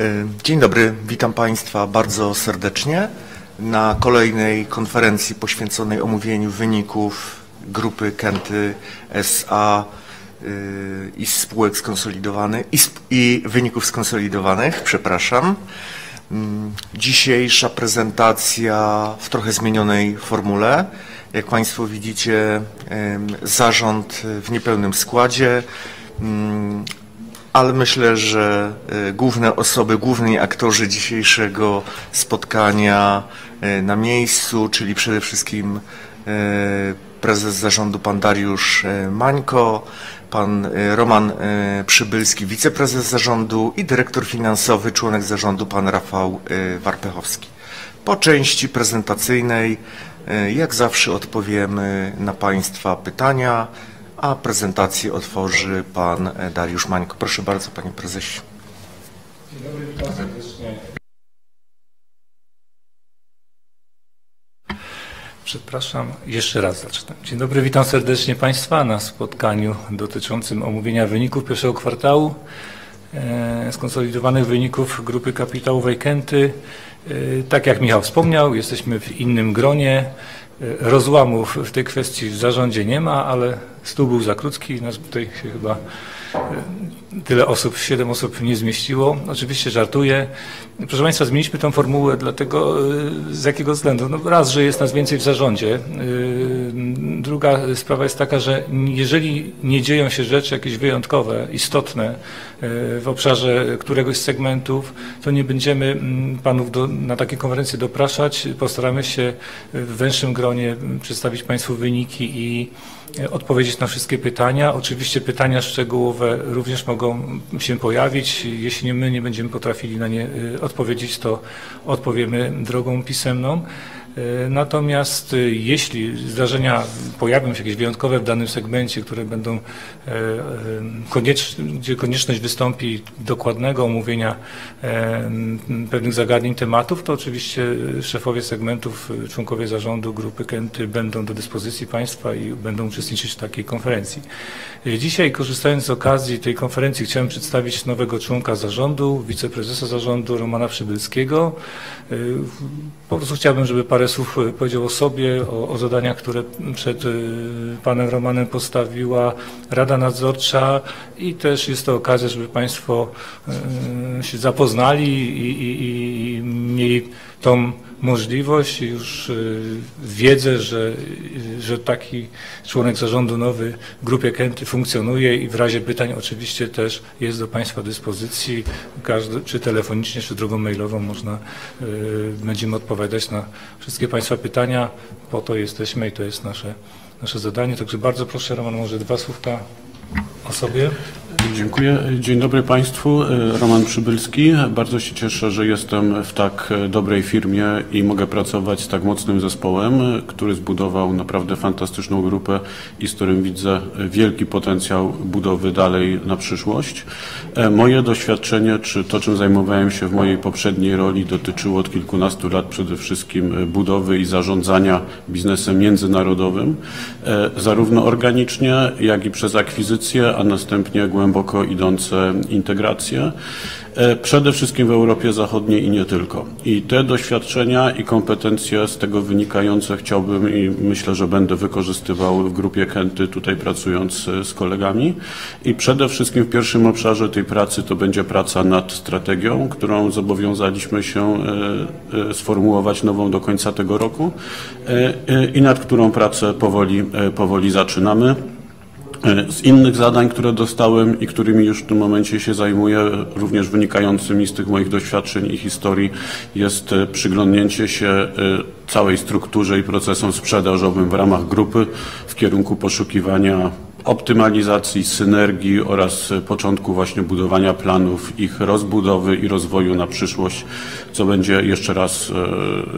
Y, Dzień dobry, witam Państwa bardzo serdecznie na kolejnej konferencji poświęconej omówieniu wyników grupy Kenty SA y, i spółek skonsolidowanych i, sp- i wyników skonsolidowanych, przepraszam. Mm, Dzisiejsza prezentacja w trochę zmienionej formule. Jak Państwo widzicie, zarząd w niepełnym składzie. Ale myślę, że e, główne osoby, główni aktorzy dzisiejszego spotkania e, na miejscu, czyli przede wszystkim e, prezes zarządu pan Dariusz Mańko, pan Roman Przybylski, wiceprezes zarządu i dyrektor finansowy, członek zarządu pan Rafał Warpechowski. Po części prezentacyjnej, jak zawsze odpowiemy na Państwa pytania, a prezentację otworzy pan e, Dariusz Mańko. Proszę bardzo, panie prezesie. Dzień dobry, witam serdecznie. Przepraszam, jeszcze raz zacznę. Dzień dobry, witam serdecznie Państwa na spotkaniu dotyczącym omówienia wyników pierwszego kwartału, e, skonsolidowanych wyników grupy kapitałowej Kenty. E, Tak jak Michał wspomniał, jesteśmy w innym gronie. E, Rozłamów w tej kwestii w zarządzie nie ma, ale stół był za krótki, nas tutaj się chyba tyle osób, siedem osób nie zmieściło. Oczywiście żartuję. Proszę Państwa, zmieniliśmy tę formułę, dlatego y, z jakiego względu? No raz, że jest nas więcej w zarządzie. Y, Druga sprawa jest taka, że jeżeli nie dzieją się rzeczy jakieś wyjątkowe, istotne y, w obszarze któregoś z segmentów, to nie będziemy mm, Panów do, na takie konferencje dopraszać. Postaramy się w węższym gronie przedstawić Państwu wyniki i odpowiedzieć na wszystkie pytania. Oczywiście pytania szczegółowe również mogą się pojawić. Jeśli my nie będziemy potrafili na nie y, odpowiedzieć, to odpowiemy drogą pisemną. E, Natomiast y, jeśli zdarzenia pojawią się jakieś wyjątkowe w danym segmencie, które będą e, e, gdzie konieczność wystąpi dokładnego omówienia e, pewnych zagadnień, tematów, to oczywiście szefowie segmentów, członkowie zarządu grupy Kenty będą do dyspozycji Państwa i będą uczestniczyć w takiej konferencji. E, Dzisiaj korzystając z okazji tej konferencji chciałem przedstawić nowego członka zarządu, wiceprezesa zarządu Romana Przybylskiego. E, Po prostu chciałbym, żeby parę słów e, powiedział o sobie, o, o zadaniach, które przed e, panem Romanem postawiła Rada Nadzorcza i też jest to okazja, żeby Państwo e, się zapoznali i, i, i mieli tą możliwość już y, wiedzę, że, y, że taki członek zarządu nowy w grupie Kenty funkcjonuje i w razie pytań oczywiście też jest do Państwa dyspozycji. Każdy, czy telefonicznie, czy drogą mailową można, y, będziemy odpowiadać na wszystkie Państwa pytania. Po to jesteśmy i to jest nasze, nasze zadanie. Także bardzo proszę Roman, może dwa słówka o sobie. Dziękuję. Dzień dobry Państwu. Roman Przybylski. Bardzo się cieszę, że jestem w tak dobrej firmie i mogę pracować z tak mocnym zespołem, który zbudował naprawdę fantastyczną grupę i z którym widzę wielki potencjał budowy dalej na przyszłość. Moje doświadczenie, czy to, czym zajmowałem się w mojej poprzedniej roli, dotyczyło od kilkunastu lat przede wszystkim budowy i zarządzania biznesem międzynarodowym, zarówno organicznie, jak i przez akwizycje, a następnie głęboko idące integracje, e, przede wszystkim w Europie Zachodniej i nie tylko. I te doświadczenia i kompetencje z tego wynikające chciałbym i myślę, że będę wykorzystywał w grupie Kenty tutaj pracując e, z kolegami. I przede wszystkim w pierwszym obszarze tej pracy to będzie praca nad strategią, którą zobowiązaliśmy się e, sformułować nową do końca tego roku i nad którą pracę powoli, powoli zaczynamy. Z innych zadań, które dostałem i którymi już w tym momencie się zajmuję, również wynikającymi z tych moich doświadczeń i historii, jest e, przyglądnięcie się e, całej strukturze i procesom sprzedażowym w ramach grupy w kierunku poszukiwania optymalizacji, synergii oraz początku właśnie budowania planów ich rozbudowy i rozwoju na przyszłość, co będzie jeszcze raz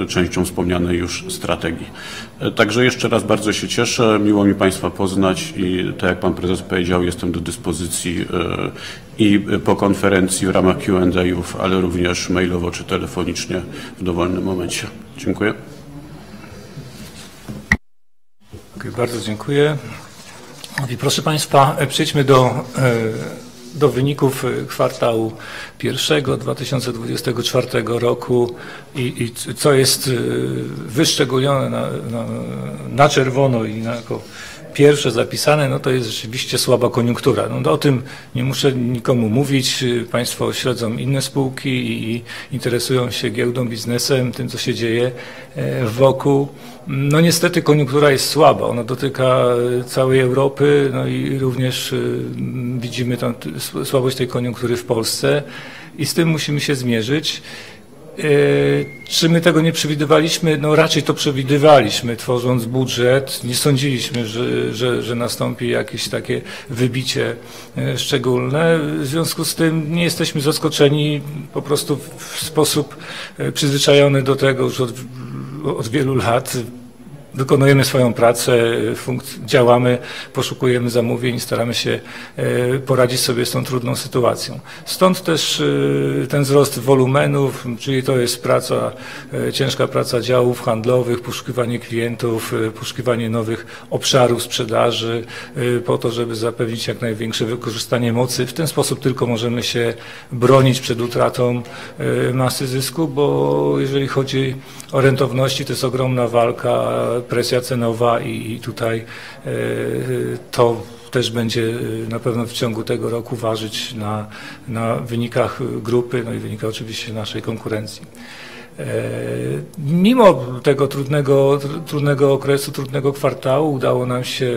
e, częścią wspomnianej już strategii. E, Także jeszcze raz bardzo się cieszę, miło mi Państwa poznać i tak jak Pan Prezes powiedział, jestem do dyspozycji e, i po konferencji w ramach Q&A'ów, ale również mailowo czy telefonicznie w dowolnym momencie. Dziękuję. Bardzo dziękuję. Proszę Państwa, e, przejdźmy do e, do wyników kwartału pierwszego 2024 roku i, i co jest wyszczególnione na, na, na czerwono i na, jako pierwsze zapisane, no to jest rzeczywiście słaba koniunktura. No o tym nie muszę nikomu mówić. Państwo śledzą inne spółki i interesują się giełdą, biznesem, tym co się dzieje e, wokół. No niestety koniunktura jest słaba. Ona dotyka całej Europy, no i również e, widzimy tą słabość tej koniunktury w Polsce i z tym musimy się zmierzyć. E, czy my tego nie przewidywaliśmy? No raczej to przewidywaliśmy, tworząc budżet. Nie sądziliśmy, że, że, że nastąpi jakieś takie wybicie e, szczególne. W związku z tym nie jesteśmy zaskoczeni po prostu w sposób e, przyzwyczajony do tego już od, od wielu lat wykonujemy swoją pracę, działamy, poszukujemy zamówień, staramy się e, poradzić sobie z tą trudną sytuacją. Stąd też e, ten wzrost wolumenów, czyli to jest praca, e, ciężka praca działów handlowych, poszukiwanie klientów, poszukiwanie nowych obszarów sprzedaży po to, żeby zapewnić jak największe wykorzystanie mocy. W ten sposób tylko możemy się bronić przed utratą masy zysku, bo jeżeli chodzi o rentowności, to jest ogromna walka presja cenowa i, i tutaj e, to też będzie e, na pewno w ciągu tego roku ważyć na, na wynikach grupy, no i wynika oczywiście naszej konkurencji. E, mimo tego trudnego, trudnego okresu, trudnego kwartału udało nam się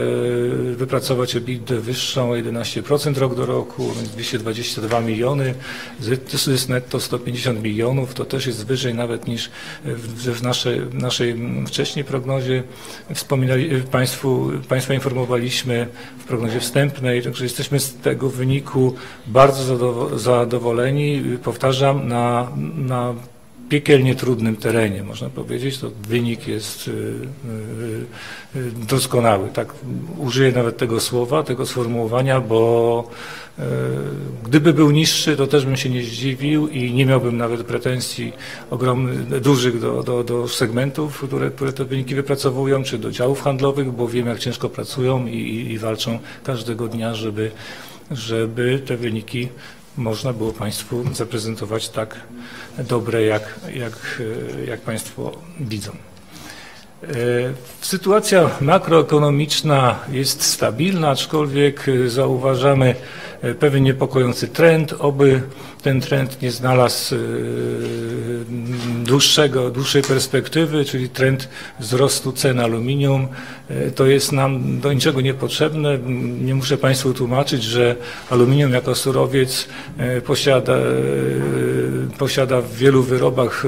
wypracować EBITDA wyższą o 11% rok do roku, 222 miliony, zysk netto 150 milionów, to też jest wyżej nawet niż w naszej, naszej wcześniej prognozie. Wspominali, Państwu, Państwa informowaliśmy w prognozie wstępnej, także jesteśmy z tego wyniku bardzo zadowoleni. Powtarzam, na, na piekielnie trudnym terenie, można powiedzieć. To wynik jest y, y, y, doskonały. Tak użyję nawet tego słowa, tego sformułowania, bo gdyby był niższy, to też bym się nie zdziwił i nie miałbym nawet pretensji ogromnych, dużych do, do, do segmentów, które, które te wyniki wypracowują, czy do działów handlowych, bo wiem, jak ciężko pracują i, i, i walczą każdego dnia, żeby, żeby te wyniki można było Państwu zaprezentować tak dobre, jak, jak, jak Państwo widzą. E, sytuacja makroekonomiczna jest stabilna, aczkolwiek zauważamy pewien niepokojący trend, oby ten trend nie znalazł e, dłuższego, dłuższej perspektywy, czyli trend wzrostu cen aluminium. E, to jest nam do niczego niepotrzebne. Nie muszę Państwu tłumaczyć, że aluminium jako surowiec e, posiada, posiada w wielu wyrobach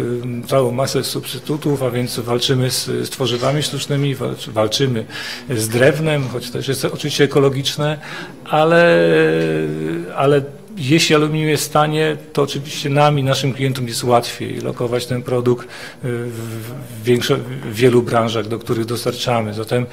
całą masę substytutów, a więc walczymy z, z tworzywami sztucznymi, walczymy z drewnem, choć też jest oczywiście ekologiczne, ale, ale jeśli aluminium jest w stanie, to oczywiście nam i naszym klientom jest łatwiej lokować ten produkt y, w, większo, w wielu branżach, do których dostarczamy. Zatem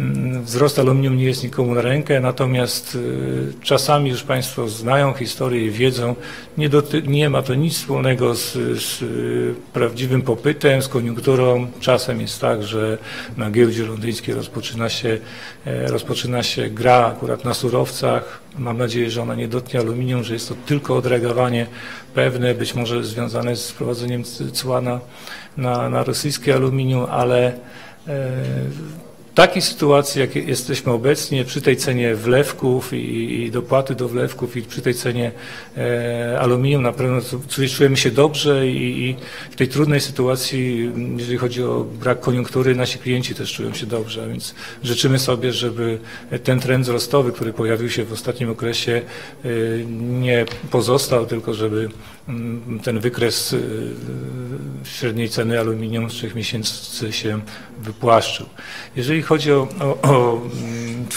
mm, wzrost aluminium nie jest nikomu na rękę, natomiast y, czasami już Państwo znają historię i wiedzą, nie, doty, nie ma to nic wspólnego z, z y, prawdziwym popytem, z koniunkturą. Czasem jest tak, że na giełdzie londyńskiej rozpoczyna się, e, rozpoczyna się gra akurat na surowcach, Mam nadzieję, że ona nie dotknie aluminium, że jest to tylko odreagowanie pewne, być może związane z wprowadzeniem cła na, na, na rosyjskie aluminium, ale e, takiej sytuacji, jak jesteśmy obecnie, przy tej cenie wlewków i, i dopłaty do wlewków i przy tej cenie e, aluminium, na pewno czujemy się dobrze i, i, w tej trudnej sytuacji, jeżeli chodzi o brak koniunktury, nasi klienci też czują się dobrze, więc życzymy sobie, żeby ten trend wzrostowy, który pojawił się w ostatnim okresie, e, nie pozostał, tylko żeby mm, ten wykres e, średniej ceny aluminium z trzech miesięcy się wypłaszczył. Jeżeli chodzi o, o, o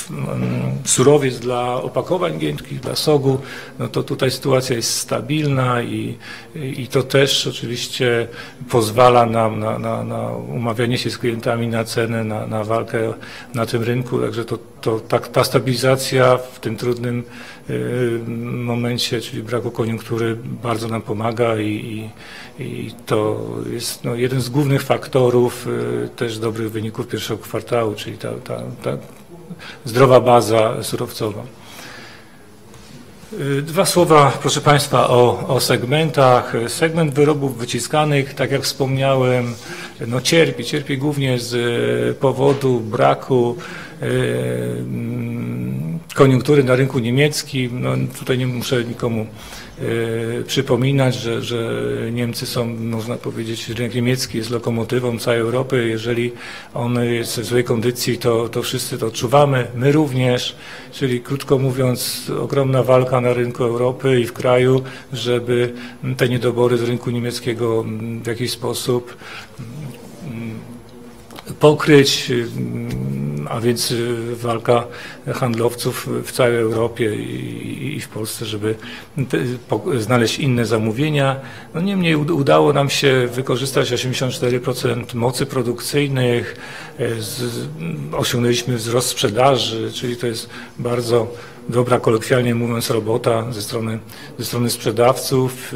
mm, surowiec dla opakowań giętkich, dla sogu, no to tutaj sytuacja jest stabilna i, i to też oczywiście pozwala nam na, na, na umawianie się z klientami na cenę, na, na walkę na tym rynku, także to, to tak, ta stabilizacja w tym trudnym y, momencie, czyli braku koniunktury bardzo nam pomaga i, i, i to jest no, jeden z głównych faktorów y, też dobrych wyników pierwszego kwartału, czyli ta, ta, ta zdrowa baza surowcowa. Y, Dwa słowa, proszę Państwa, o, o segmentach. Segment wyrobów wyciskanych, tak jak wspomniałem, no cierpi. Cierpi głównie z y, powodu braku y, mm, koniunktury na rynku niemieckim. No, tutaj nie muszę nikomu y, przypominać, że, że Niemcy są, można powiedzieć, rynek niemiecki jest lokomotywą całej Europy. Jeżeli on jest w złej kondycji, to, to wszyscy to odczuwamy, my również. Czyli krótko mówiąc, ogromna walka na rynku Europy i w kraju, żeby te niedobory z rynku niemieckiego w jakiś sposób mm, pokryć, mm, a więc y, walka handlowców w całej Europie i, w Polsce, żeby znaleźć inne zamówienia. No niemniej ud- udało nam się wykorzystać 84% mocy produkcyjnych, e, osiągnęliśmy wzrost sprzedaży, czyli to jest bardzo dobra, kolokwialnie mówiąc, robota ze strony, ze strony sprzedawców.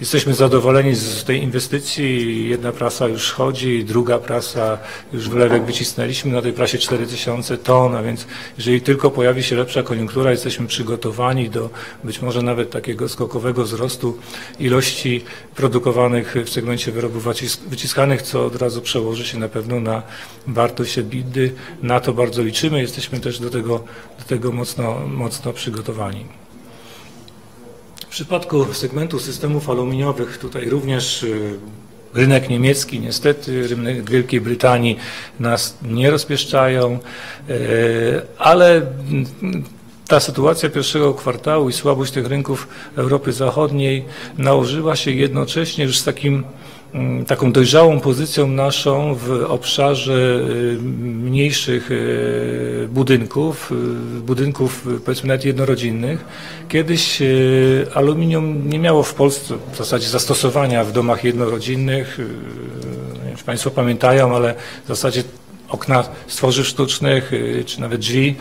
Jesteśmy zadowoleni z tej inwestycji. Jedna prasa już chodzi, druga prasa już wylewek wycisnęliśmy na tej prasie 4000 ton, a więc jeżeli tylko pojawi się lepsza koniunktura, jesteśmy przygotowani do być może nawet takiego skokowego wzrostu ilości produkowanych w segmencie wyrobów wyciskanych, co od razu przełoży się na pewno na wartość EBITDA. Na to bardzo liczymy. Jesteśmy też do tego, do tego mocno, mocno przygotowani. W przypadku segmentu systemów aluminiowych tutaj również y, rynek niemiecki, niestety rynek Wielkiej Brytanii nas nie rozpieszczają, y, ale ta sytuacja pierwszego kwartału i słabość tych rynków Europy Zachodniej nałożyła się jednocześnie już z takim taką dojrzałą pozycją naszą w obszarze y, mniejszych y, budynków, y, budynków powiedzmy nawet jednorodzinnych. Kiedyś aluminium nie miało w Polsce w zasadzie zastosowania w domach jednorodzinnych. Nie wiem, czy Państwo pamiętają, ale w zasadzie okna z tworzyw sztucznych, y, czy nawet drzwi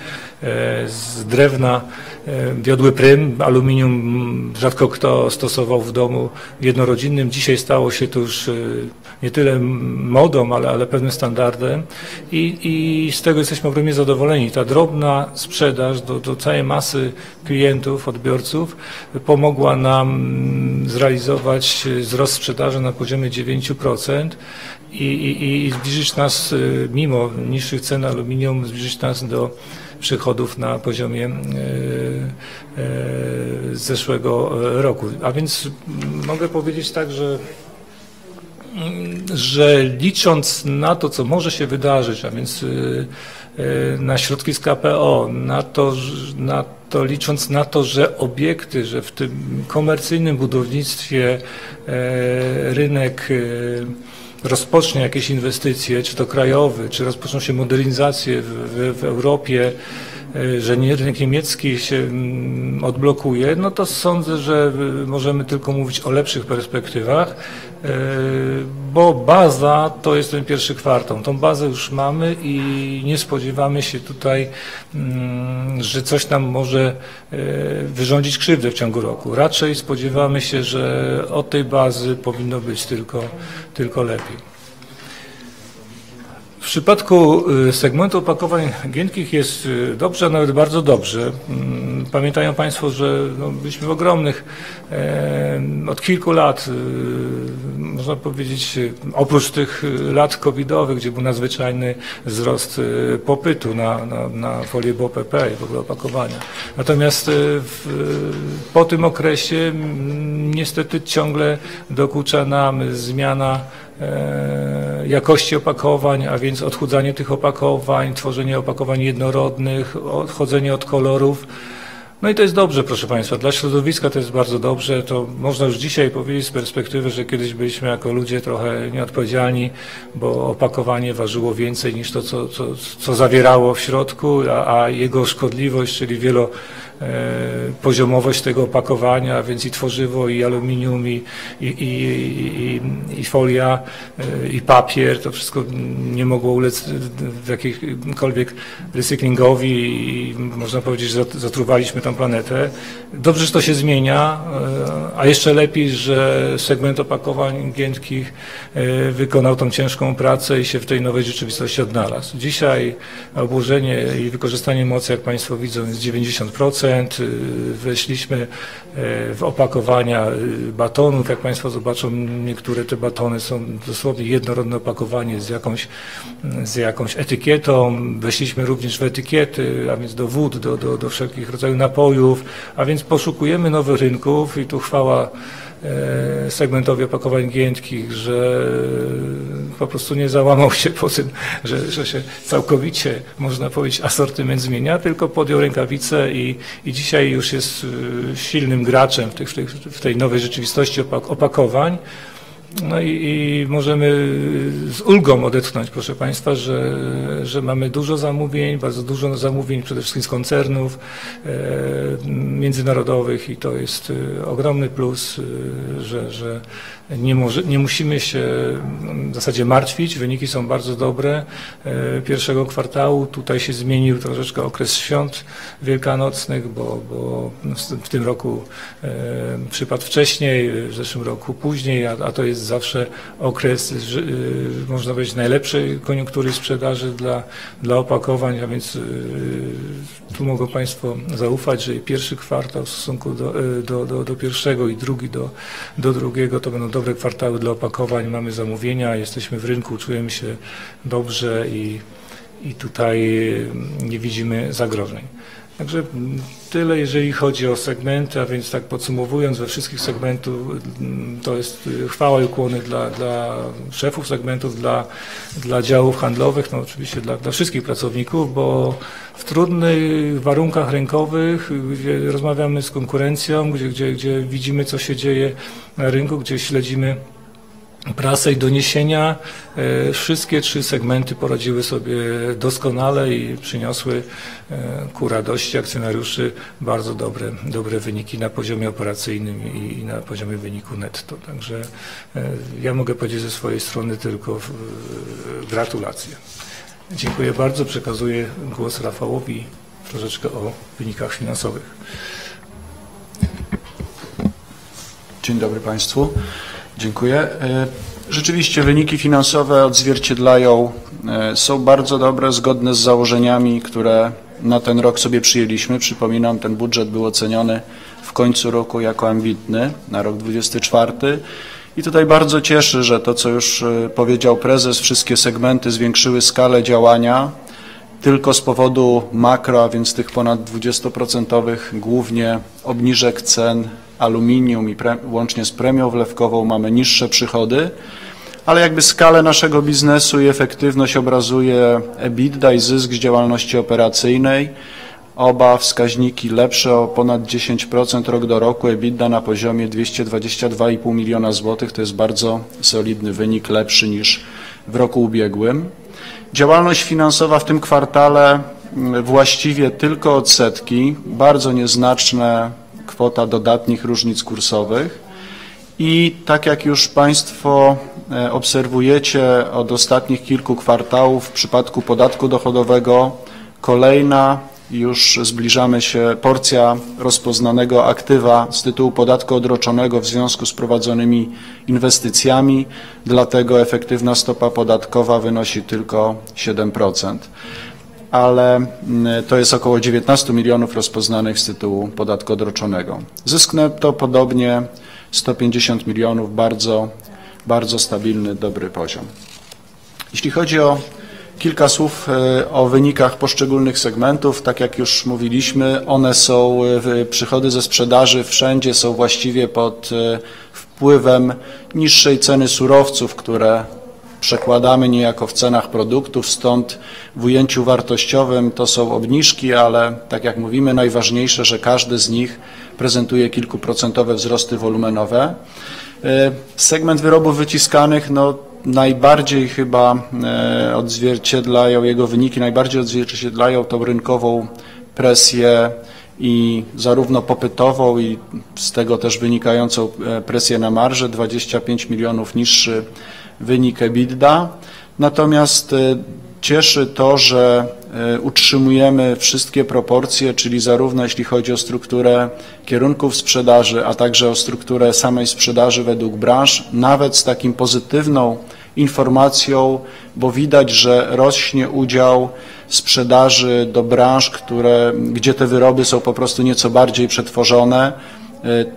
e, z drewna e, wiodły prym. Aluminium rzadko kto stosował w domu jednorodzinnym. Dzisiaj stało się to już y, nie tyle modą, ale, ale pewnym standardem I, i z tego jesteśmy ogromnie zadowoleni. Ta drobna sprzedaż do, do całej masy klientów, odbiorców pomogła nam zrealizować y, wzrost sprzedaży na poziomie 9% i, i, i zbliżyć nas, y, mimo niższych cen aluminium, zbliżyć nas do przychodów na poziomie y, y, zeszłego roku. A więc mogę powiedzieć tak, że mm, że licząc na to, co może się wydarzyć, a więc na środki z KPO, na to, na to licząc na to, że obiekty, że w tym komercyjnym budownictwie rynek rozpocznie jakieś inwestycje, czy to krajowy, czy rozpoczną się modernizacje w, w, w Europie, e, że rynek niemiecki się mm, odblokuje, no to sądzę, że y, możemy tylko mówić o lepszych perspektywach, e, bo baza to jest ten pierwszy kwartał. Tą bazę już mamy i nie spodziewamy się tutaj, mm, że coś nam może e, wyrządzić krzywdę w ciągu roku. Raczej spodziewamy się, że od tej bazy powinno być tylko, tylko lepiej. W przypadku y, segmentu opakowań giętkich jest y, dobrze, nawet bardzo dobrze. Mm, Pamiętają Państwo, że no, byliśmy w ogromnych, e, od kilku lat, y, można powiedzieć, oprócz tych lat covidowych, gdzie był nadzwyczajny wzrost popytu na, na, na folię BOPP i w ogóle opakowania. Natomiast w, po tym okresie mm, niestety ciągle dokucza nam zmiana jakości opakowań, a więc odchudzanie tych opakowań, tworzenie opakowań jednorodnych, odchodzenie od kolorów. No i to jest dobrze, proszę Państwa. Dla środowiska to jest bardzo dobrze. To można już dzisiaj powiedzieć z perspektywy, że kiedyś byliśmy jako ludzie trochę nieodpowiedzialni, bo opakowanie ważyło więcej niż to, co, co, co zawierało w środku, a, a jego szkodliwość, czyli wielo e, poziomowość tego opakowania, więc i tworzywo, i aluminium, i, i, i, i, folia, e, i papier, to wszystko nie mogło ulec w jakimkolwiek recyklingowi i można powiedzieć, że zat- zatruwaliśmy tą planetę. Dobrze, że to się zmienia, e, a jeszcze lepiej, że segment opakowań giętkich e, wykonał tą ciężką pracę i się w tej nowej rzeczywistości odnalazł. Dzisiaj obłożenie i wykorzystanie mocy, jak Państwo widzą, jest 90%. Sprzęt, weszliśmy w opakowania batonów. Jak Państwo zobaczą, niektóre te batony są dosłownie jednorodne opakowanie z jakąś, z jakąś etykietą. Weszliśmy również w etykiety, a więc do wód, do, do, do wszelkich rodzajów napojów, a więc poszukujemy nowych rynków i tu chwała segmentowi opakowań giętkich, że po prostu nie załamał się po tym, że, że się całkowicie, można powiedzieć, asortyment zmienia, tylko podjął rękawice i, i dzisiaj już jest e, silnym graczem w, tych, w tej nowej rzeczywistości opakowań. No i, i, możemy z ulgą odetchnąć, proszę Państwa, że, że mamy dużo zamówień, bardzo dużo zamówień przede wszystkim z koncernów e, międzynarodowych i to jest e, ogromny plus, e, że, że nie, może, nie musimy się w zasadzie martwić, wyniki są bardzo dobre. E, pierwszego kwartału tutaj się zmienił troszeczkę okres świąt wielkanocnych, bo, bo w tym roku e, przypadł wcześniej, w zeszłym roku później, a, a to jest zawsze okres, e, można powiedzieć, najlepszej koniunktury sprzedaży dla, dla opakowań, a więc tu mogą Państwo zaufać, że pierwszy kwartał w stosunku do, do, do, do pierwszego i drugi do, do drugiego to będą dobre kwartały dla opakowań, mamy zamówienia, jesteśmy w rynku, czujemy się dobrze i, i tutaj nie widzimy zagrożeń. Także tyle, jeżeli chodzi o segmenty, a więc tak podsumowując, we wszystkich segmentów mm, to jest chwała i ukłony dla, dla szefów segmentów, dla, dla działów handlowych, no oczywiście dla, dla wszystkich pracowników, bo w trudnych warunkach rynkowych, gdzie rozmawiamy z konkurencją, gdzie, gdzie, gdzie widzimy, co się dzieje na rynku, gdzie śledzimy prasę i doniesienia. E, wszystkie trzy segmenty poradziły sobie doskonale i przyniosły e, ku radości akcjonariuszy bardzo dobre, dobre wyniki na poziomie operacyjnym i na poziomie wyniku netto. Także e, ja mogę powiedzieć ze swojej strony tylko gratulacje. Dziękuję bardzo. Przekazuję głos Rafałowi troszeczkę o wynikach finansowych. Dzień dobry Państwu. Dziękuję. E, rzeczywiście wyniki finansowe odzwierciedlają, e, są bardzo dobre, zgodne z założeniami, które na ten rok sobie przyjęliśmy. Przypominam, ten budżet był oceniony w końcu roku jako ambitny na rok 2024. I tutaj bardzo cieszy, że to, co już e, powiedział prezes, wszystkie segmenty zwiększyły skalę działania tylko z powodu makro, a więc tych ponad 20% głównie obniżek cen aluminium i łącznie z premią wlewkową mamy niższe przychody, ale jakby skalę naszego biznesu i efektywność obrazuje EBITDA i zysk z działalności operacyjnej. Oba wskaźniki lepsze o ponad 10% rok do roku, EBITDA na poziomie 222,5 miliona złotych, to jest bardzo solidny wynik, lepszy niż w roku ubiegłym. Działalność finansowa w tym kwartale mm, właściwie tylko odsetki, bardzo nieznaczne kwota dodatnich różnic kursowych. I tak jak już Państwo e, obserwujecie od ostatnich kilku kwartałów w przypadku podatku dochodowego kolejna już zbliżamy się porcja rozpoznanego aktywa z tytułu podatku odroczonego w związku z prowadzonymi inwestycjami, dlatego efektywna stopa podatkowa wynosi tylko 7% ale mm, to jest około 19 milionów rozpoznanych z tytułu podatku odroczonego. Zysk netto podobnie 150 milionów, bardzo, bardzo stabilny, dobry poziom. Jeśli chodzi o kilka słów e, o wynikach poszczególnych segmentów, tak jak już mówiliśmy, one są, e, przychody ze sprzedaży wszędzie są właściwie pod e, wpływem niższej ceny surowców, które przekładamy niejako w cenach produktów, stąd w ujęciu wartościowym to są obniżki, ale tak jak mówimy, najważniejsze, że każdy z nich prezentuje kilkuprocentowe wzrosty wolumenowe. E, segment wyrobów wyciskanych, no najbardziej chyba e, odzwierciedlają, jego wyniki najbardziej odzwierciedlają tą rynkową presję i zarówno popytową i z tego też wynikającą e, presję na marże, 25 milionów niższy wynik EBITDA. Natomiast e, cieszy to, że e, utrzymujemy wszystkie proporcje, czyli zarówno jeśli chodzi o strukturę kierunków sprzedaży, a także o strukturę samej sprzedaży według branż, nawet z takim pozytywną informacją, bo widać, że rośnie udział sprzedaży do branż, które, gdzie te wyroby są po prostu nieco bardziej przetworzone.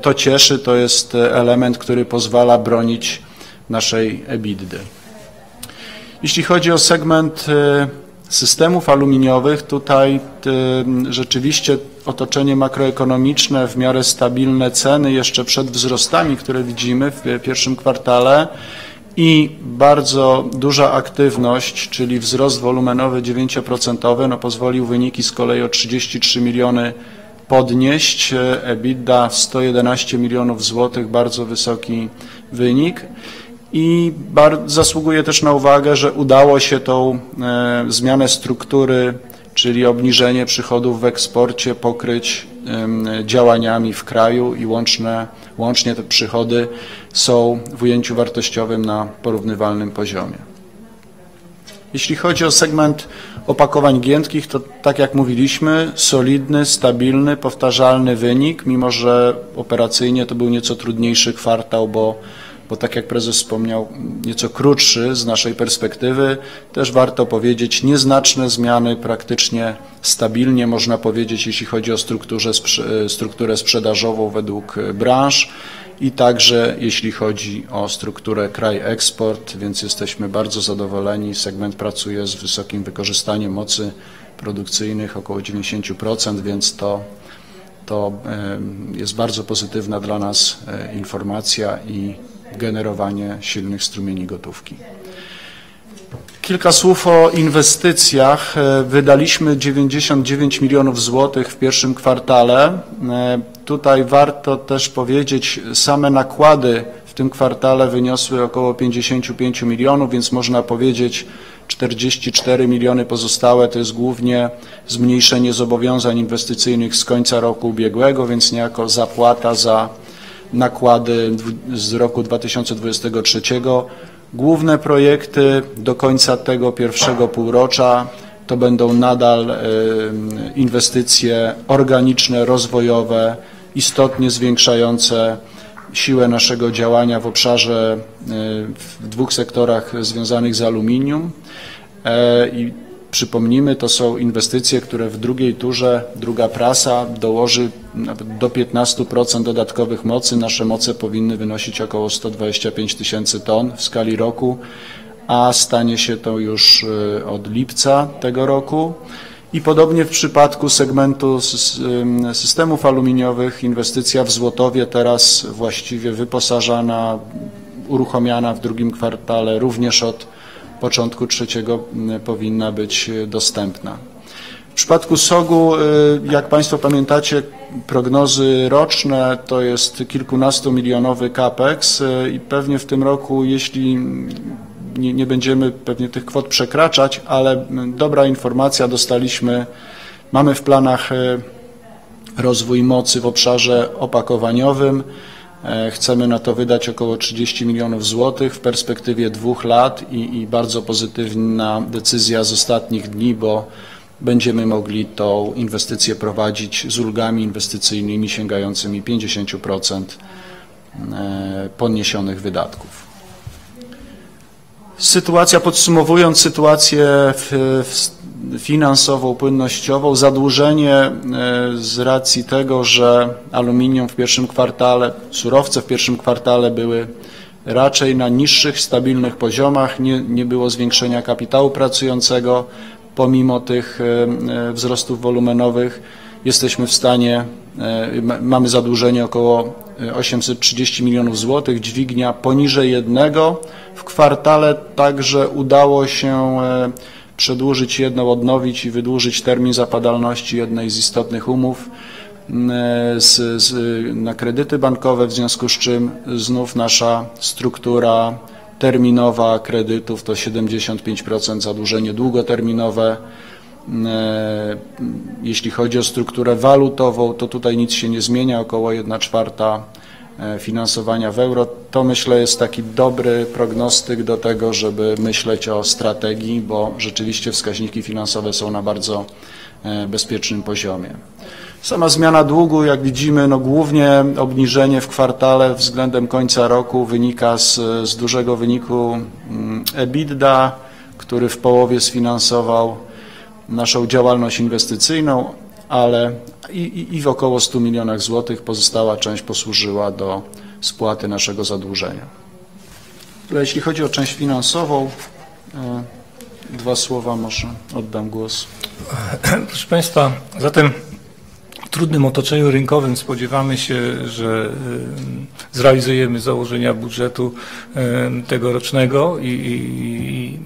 To cieszy, to jest element, który pozwala bronić naszej EBITDA. Jeśli chodzi o segment systemów aluminiowych, tutaj rzeczywiście otoczenie makroekonomiczne, w miarę stabilne ceny jeszcze przed wzrostami, które widzimy w pierwszym kwartale i bardzo duża aktywność, czyli wzrost wolumenowy 9%, no pozwolił wyniki z kolei o 33 miliony podnieść. EBITDA 111 milionów złotych, bardzo wysoki wynik. I zasługuje też na uwagę, że udało się tą e, zmianę struktury, czyli obniżenie przychodów w eksporcie pokryć działaniami w kraju i łączne, łącznie te przychody są w ujęciu wartościowym na porównywalnym poziomie. Jeśli chodzi o segment opakowań giętkich, to tak jak mówiliśmy, solidny, stabilny, powtarzalny wynik, mimo że operacyjnie to był nieco trudniejszy kwartał, bo bo tak jak prezes wspomniał, nieco krótszy z naszej perspektywy, też warto powiedzieć, nieznaczne zmiany, praktycznie stabilnie można powiedzieć, jeśli chodzi o strukturę, strukturę sprzedażową według branż i także jeśli chodzi o strukturę kraj-eksport, więc jesteśmy bardzo zadowoleni. Segment pracuje z wysokim wykorzystaniem mocy produkcyjnych, około 90%, więc to, to jest bardzo pozytywna dla nas e, informacja i generowanie silnych strumieni gotówki. Kilka słów o inwestycjach. E, wydaliśmy 99 milionów złotych w pierwszym kwartale. E, tutaj warto też powiedzieć, same nakłady w tym kwartale wyniosły około 55 milionów, więc można powiedzieć 44 miliony pozostałe to jest głównie zmniejszenie zobowiązań inwestycyjnych z końca roku ubiegłego, więc niejako zapłata za nakłady z roku 2023. Główne projekty do końca tego pierwszego półrocza to będą nadal inwestycje organiczne, rozwojowe, istotnie zwiększające siłę naszego działania w obszarze e, w dwóch sektorach związanych z aluminium. E, I Przypomnijmy, to są inwestycje, które w drugiej turze druga prasa dołoży nawet do 15% dodatkowych mocy. Nasze moce powinny wynosić około 125 tysięcy ton w skali roku, a stanie się to już y, od lipca tego roku. I podobnie w przypadku segmentu systemów aluminiowych inwestycja w Złotowie teraz właściwie wyposażana, uruchomiona w drugim kwartale również od początku trzeciego powinna być e, dostępna. W przypadku SOG-u, e, jak Państwo pamiętacie, prognozy roczne to jest kilkunastu milionowy capex e, i pewnie w tym roku, jeśli nie, nie będziemy pewnie tych kwot przekraczać, ale dobra informacja dostaliśmy, mamy w planach rozwój mocy w obszarze opakowaniowym, chcemy na to wydać około 30 milionów złotych w perspektywie dwóch lat i, i bardzo pozytywna decyzja z ostatnich dni, bo będziemy mogli tą inwestycję prowadzić z ulgami inwestycyjnymi sięgającymi 50% e, podniesionych wydatków. Sytuacja, podsumowując sytuację w, w finansową, płynnościową, zadłużenie e, z racji tego, że aluminium w pierwszym kwartale, surowce w pierwszym kwartale były raczej na niższych, stabilnych poziomach, nie, nie było zwiększenia kapitału pracującego, pomimo tych e, e, wzrostów wolumenowych jesteśmy w stanie, mamy zadłużenie około 830 milionów złotych, dźwignia poniżej jednego. W kwartale także udało się przedłużyć jedną, odnowić i wydłużyć termin zapadalności jednej z istotnych umów mm, z, z, na kredyty bankowe, w związku z czym znów nasza struktura terminowa kredytów to 75% zadłużenie długoterminowe. Mm, jeśli chodzi o strukturę walutową, to tutaj nic się nie zmienia, około 1 czwarta E, finansowania w euro, to myślę jest taki dobry prognostyk do tego, żeby myśleć o strategii, bo rzeczywiście wskaźniki finansowe są na bardzo e, bezpiecznym poziomie. Sama zmiana długu, jak widzimy, no głównie obniżenie w kwartale względem końca roku wynika z, z dużego wyniku mm, EBITDA, który w połowie sfinansował naszą działalność inwestycyjną, ale i, i, w około 100 milionach złotych pozostała część posłużyła do spłaty naszego zadłużenia. Jeśli chodzi o część finansową, e, dwa słowa może oddam głos. Proszę Państwa, zatem w trudnym otoczeniu rynkowym spodziewamy się, że y, zrealizujemy założenia budżetu y, tegorocznego i, i, i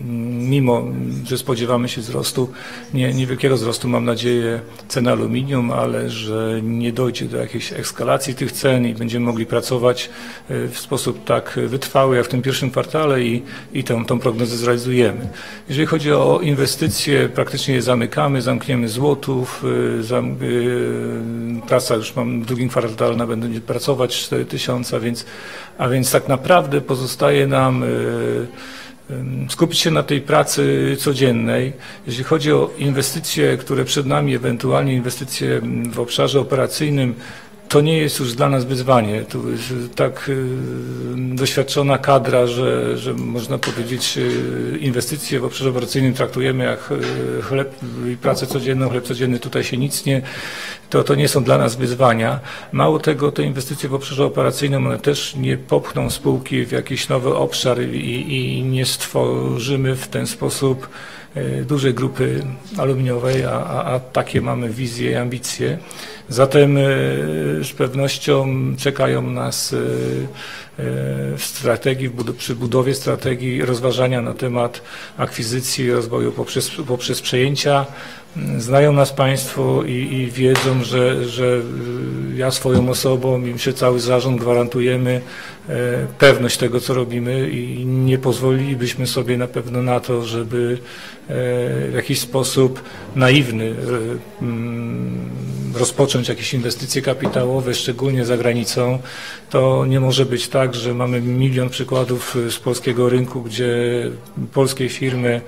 mimo, że spodziewamy się wzrostu, nie, niewielkiego wzrostu, mam nadzieję, cen aluminium, ale że nie dojdzie do jakiejś eskalacji tych cen i będziemy mogli pracować y, w sposób tak wytrwały jak w tym pierwszym kwartale i, i tę, tą prognozę zrealizujemy. Jeżeli chodzi o inwestycje, praktycznie je zamykamy, zamkniemy złotów, zam, praca już mam w drugim kwartale, będę pracować 4 tysiące, a więc, a więc tak naprawdę pozostaje nam skupić się na tej pracy codziennej. Jeśli chodzi o inwestycje, które przed nami, ewentualnie inwestycje w obszarze operacyjnym, to nie jest już dla nas wyzwanie. To jest tak y, doświadczona kadra, że, że można powiedzieć y, inwestycje w obszarze operacyjnym traktujemy jak y, chleb i pracę codzienną, chleb codzienny, tutaj się nic nie, to, to nie są dla nas wyzwania. Mało tego, te inwestycje w obszarze operacyjnym, one też nie popchną spółki w jakiś nowy obszar i, i nie stworzymy w ten sposób dużej grupy aluminiowej, a, a, a takie mamy wizje i ambicje. Zatem e, z pewnością czekają nas e, e, w strategii, przy budowie strategii rozważania na temat akwizycji i rozwoju poprzez, poprzez przejęcia. Znają nas Państwo i, i wiedzą, że, że ja swoją osobą i myślę cały zarząd gwarantujemy pewność tego, co robimy i nie pozwolilibyśmy sobie na pewno na to, żeby w jakiś sposób naiwny rozpocząć jakieś inwestycje kapitałowe, szczególnie za granicą, to nie może być tak, że mamy milion przykładów z polskiego rynku, gdzie polskie firmy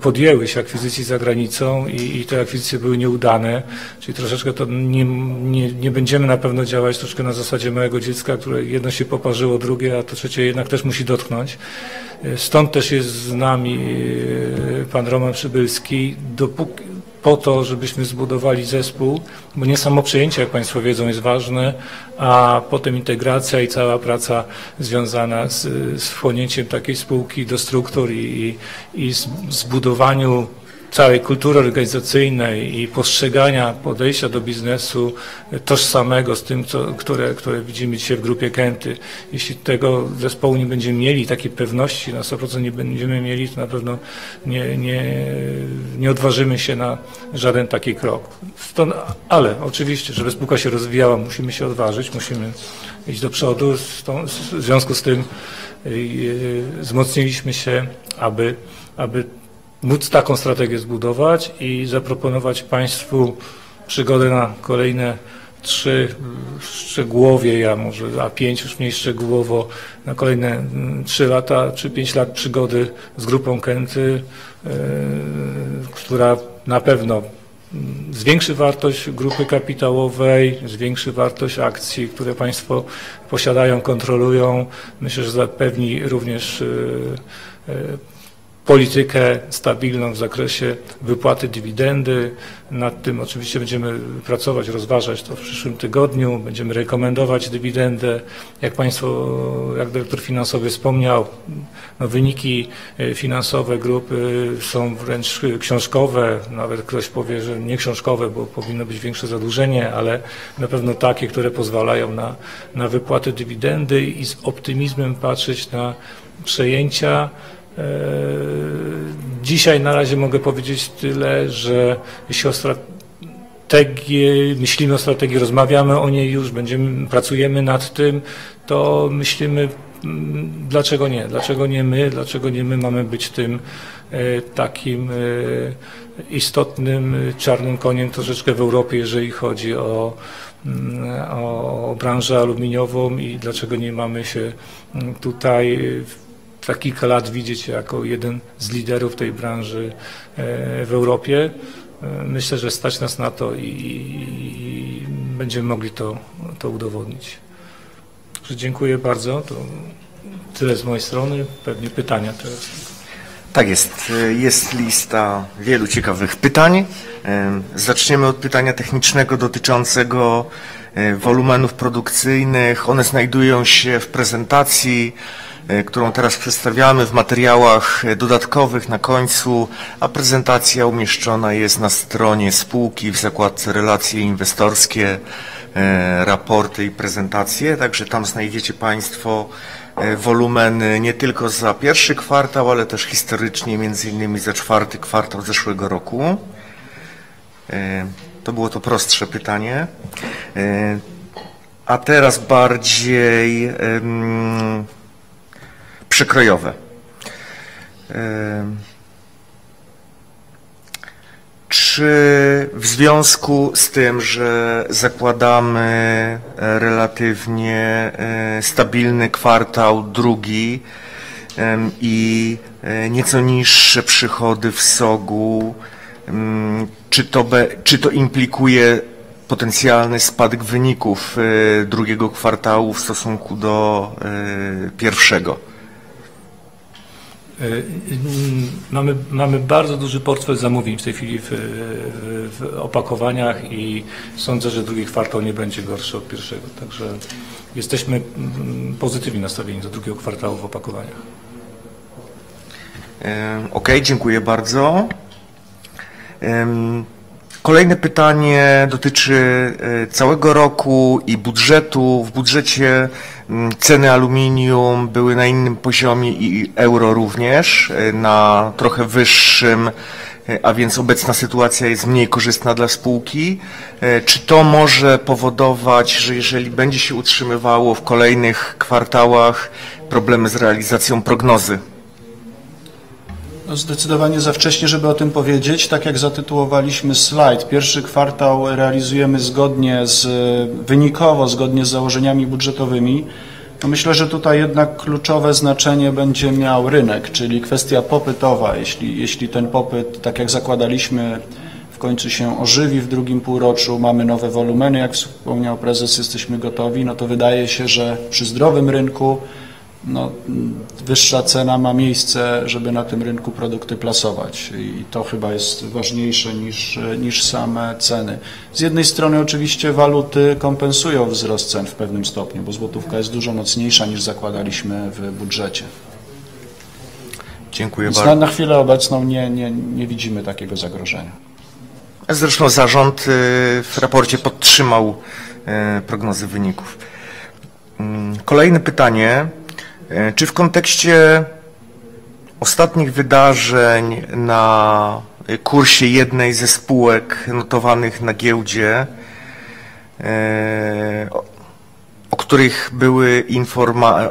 podjęły się akwizycji za granicą i, i te akwizycje były nieudane, czyli troszeczkę to nie, nie, nie będziemy na pewno działać troszkę na zasadzie małego dziecka, które jedno się poparzyło, drugie, a to trzecie jednak też musi dotknąć. Stąd też jest z nami e, pan Roman Przybylski. Dopóki, po to, żebyśmy zbudowali zespół, bo nie samo przejęcie, jak Państwo wiedzą, jest ważne, a potem integracja i cała praca związana z, z wchłonięciem takiej spółki do struktur i, i zbudowaniu całej kultury organizacyjnej i postrzegania podejścia do biznesu tożsamego z tym, co, które, które widzimy dzisiaj w grupie Kenty. Jeśli tego zespołu nie będziemy mieli, takiej pewności na 100% nie będziemy mieli, to na pewno nie, nie, nie odważymy się na żaden taki krok. Stąd, ale oczywiście, żeby spółka się rozwijała, musimy się odważyć, musimy iść do przodu. w związku z tym yy, wzmocniliśmy się, aby, aby móc taką strategię zbudować i zaproponować Państwu przygodę na kolejne trzy szczegółowie, ja może, a pięć już mniej szczegółowo, na kolejne mm, trzy lata czy pięć lat przygody z grupą Kenty, yy, która na pewno mm, zwiększy wartość grupy kapitałowej, zwiększy wartość akcji, które Państwo posiadają, kontrolują. Myślę, że zapewni również yy, politykę stabilną w zakresie wypłaty dywidendy. Nad tym oczywiście będziemy pracować, rozważać to w przyszłym tygodniu. Będziemy rekomendować dywidendę. Jak Państwo, jak dyrektor finansowy wspomniał, no wyniki e, finansowe grupy są wręcz książkowe. Nawet ktoś powie, że nie książkowe, bo powinno być większe zadłużenie, ale na pewno takie, które pozwalają na, na wypłatę dywidendy i z optymizmem patrzeć na przejęcia dzisiaj na razie mogę powiedzieć tyle, że jeśli o strategię, myślimy o strategii, rozmawiamy o niej już, będziemy, pracujemy nad tym, to myślimy, mm, dlaczego nie? Dlaczego nie my? Dlaczego nie my mamy być tym e, takim e, istotnym czarnym koniem troszeczkę w Europie, jeżeli chodzi o, mm, o branżę aluminiową i dlaczego nie mamy się mm, tutaj za kilka lat widzieć jako jeden z liderów tej branży e, w Europie. E, myślę, że stać nas na to i, będziemy mogli to, to udowodnić. Także dziękuję bardzo. To tyle z mojej strony. Pewnie pytania teraz. Tak jest. Jest lista wielu ciekawych pytań. Zaczniemy od pytania technicznego dotyczącego e, wolumenów produkcyjnych. One znajdują się w prezentacji, e, którą teraz przedstawiamy w materiałach e, dodatkowych na końcu, a prezentacja umieszczona jest na stronie spółki w zakładce relacje inwestorskie, raporty i prezentacje, także tam znajdziecie Państwo wolumeny nie tylko za pierwszy kwartał, ale też historycznie, między innymi za czwarty kwartał zeszłego roku. E, to było to prostsze pytanie. E, a teraz bardziej przekrojowe. Czy w związku z tym, że zakładamy relatywnie e, stabilny kwartał drugi i nieco niższe przychody w SOG-u, czy to, be, czy to implikuje potencjalny spadek wyników e, drugiego kwartału w stosunku do e, pierwszego? E, mamy, mamy bardzo duży portfel zamówień w tej chwili w, w, opakowaniach i sądzę, że drugi kwartał nie będzie gorszy od pierwszego. Także jesteśmy pozytywnie nastawieni do drugiego kwartału w opakowaniach. Ok, dziękuję bardzo. Kolejne pytanie dotyczy e, całego roku i budżetu. W budżecie ceny aluminium były na innym poziomie i euro również, e, na trochę wyższym, e, a więc obecna sytuacja jest mniej korzystna dla spółki. Czy to może powodować, że jeżeli będzie się utrzymywało w kolejnych kwartałach problemy z realizacją prognozy? No zdecydowanie za wcześnie, żeby o tym powiedzieć. Tak jak zatytułowaliśmy slajd, pierwszy kwartał realizujemy zgodnie z, wynikowo, zgodnie z założeniami budżetowymi. No myślę, że tutaj jednak kluczowe znaczenie będzie miał rynek, czyli kwestia popytowa. Jeśli, jeśli ten popyt, tak jak zakładaliśmy, w końcu się ożywi w drugim półroczu, mamy nowe wolumeny, jak wspomniał prezes, jesteśmy gotowi, no to wydaje się, że przy zdrowym rynku no, wyższa cena ma miejsce, żeby na tym rynku produkty plasować i to chyba jest ważniejsze niż, niż same ceny. Z jednej strony oczywiście waluty kompensują wzrost cen w pewnym stopniu, bo złotówka jest dużo mocniejsza niż zakładaliśmy w budżecie. Dziękuję Więc bardzo. Na, na chwilę obecną nie, nie, nie widzimy takiego zagrożenia. Zresztą zarząd y, w raporcie podtrzymał y, prognozy wyników. Mm, kolejne pytanie czy w kontekście ostatnich wydarzeń na kursie jednej ze spółek notowanych na giełdzie, e, o których były informa